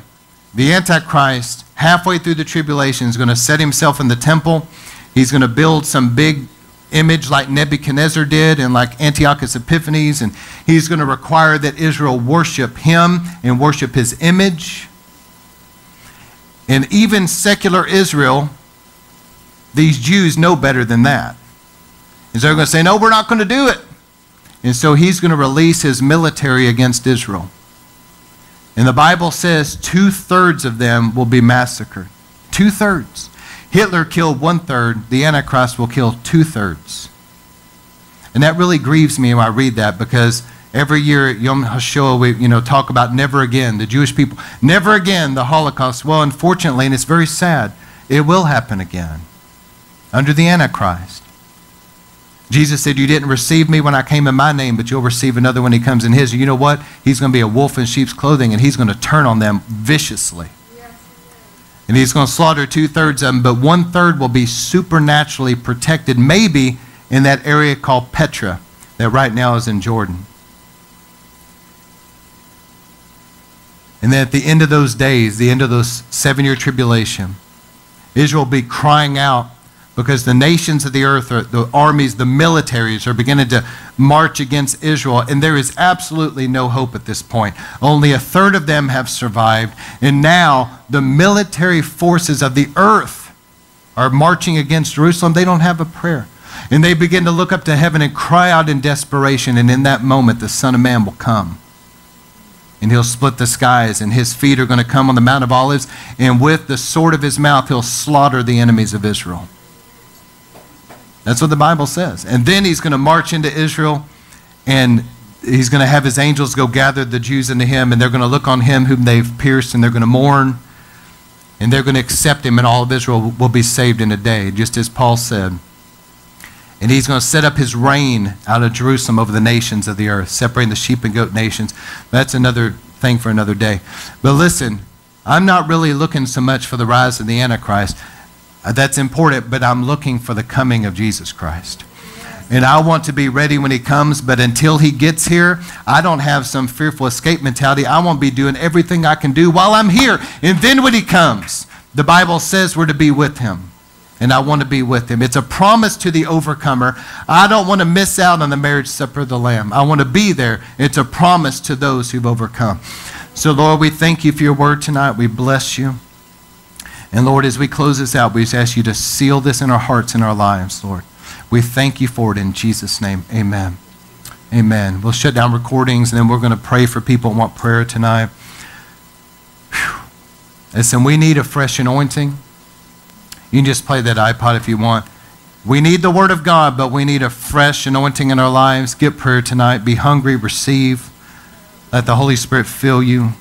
the Antichrist, halfway through the tribulation, is going to set himself in the temple. He's going to build some big image like Nebuchadnezzar did and like Antiochus Epiphanes, and he's going to require that Israel worship him and worship his image. And even secular Israel, these Jews know better than that. And so they're going to say, no, we're not going to do it. And so he's going to release his military against Israel. And the Bible says two thirds of them will be massacred. Two thirds. Hitler killed one third, the Antichrist will kill two thirds. And that really grieves me when I read that because every year at Yom HaShoah, we you know, talk about never again, the Jewish people, never again the Holocaust. Well, unfortunately, and it's very sad, it will happen again under the Antichrist. Jesus said, You didn't receive me when I came in my name, but you'll receive another when he comes in his. You know what? He's going to be a wolf in sheep's clothing, and he's going to turn on them viciously. And he's going to slaughter two thirds of them, but one third will be supernaturally protected, maybe in that area called Petra, that right now is in Jordan. And then at the end of those days, the end of those seven year tribulation, Israel will be crying out because the nations of the earth, the armies, the militaries are beginning to march against Israel, and there is absolutely no hope at this point. Only a third of them have survived, and now the military forces of the earth are marching against Jerusalem. They don't have a prayer. And they begin to look up to heaven and cry out in desperation, and in that moment, the Son of Man will come and he'll split the skies, and his feet are going to come on the Mount of Olives, and with the sword of his mouth, he'll slaughter the enemies of Israel. That's what the Bible says. And then he's going to march into Israel and he's going to have his angels go gather the Jews into him and they're going to look on him whom they've pierced and they're going to mourn and they're going to accept him and all of Israel will be saved in a day, just as Paul said. And he's going to set up his reign out of Jerusalem over the nations of the earth, separating the sheep and goat nations. That's another thing for another day. But listen, I'm not really looking so much for the rise of the Antichrist. Uh, that's important, but I'm looking for the coming of Jesus Christ. And I want to be ready when he comes, but until he gets here, I don't have some fearful escape mentality. I want to be doing everything I can do while I'm here. And then when he comes, the Bible says we're to be with him. And I want to be with him. It's a promise to the overcomer. I don't want to miss out on the marriage supper of the Lamb. I want to be there. It's a promise to those who've overcome. So, Lord, we thank you for your word tonight. We bless you. And Lord, as we close this out, we just ask you to seal this in our hearts and our lives, Lord. We thank you for it in Jesus' name. Amen. Amen. We'll shut down recordings and then we're going to pray for people who want prayer tonight. Whew. Listen, we need a fresh anointing. You can just play that iPod if you want. We need the Word of God, but we need a fresh anointing in our lives. Get prayer tonight. Be hungry, receive. Let the Holy Spirit fill you.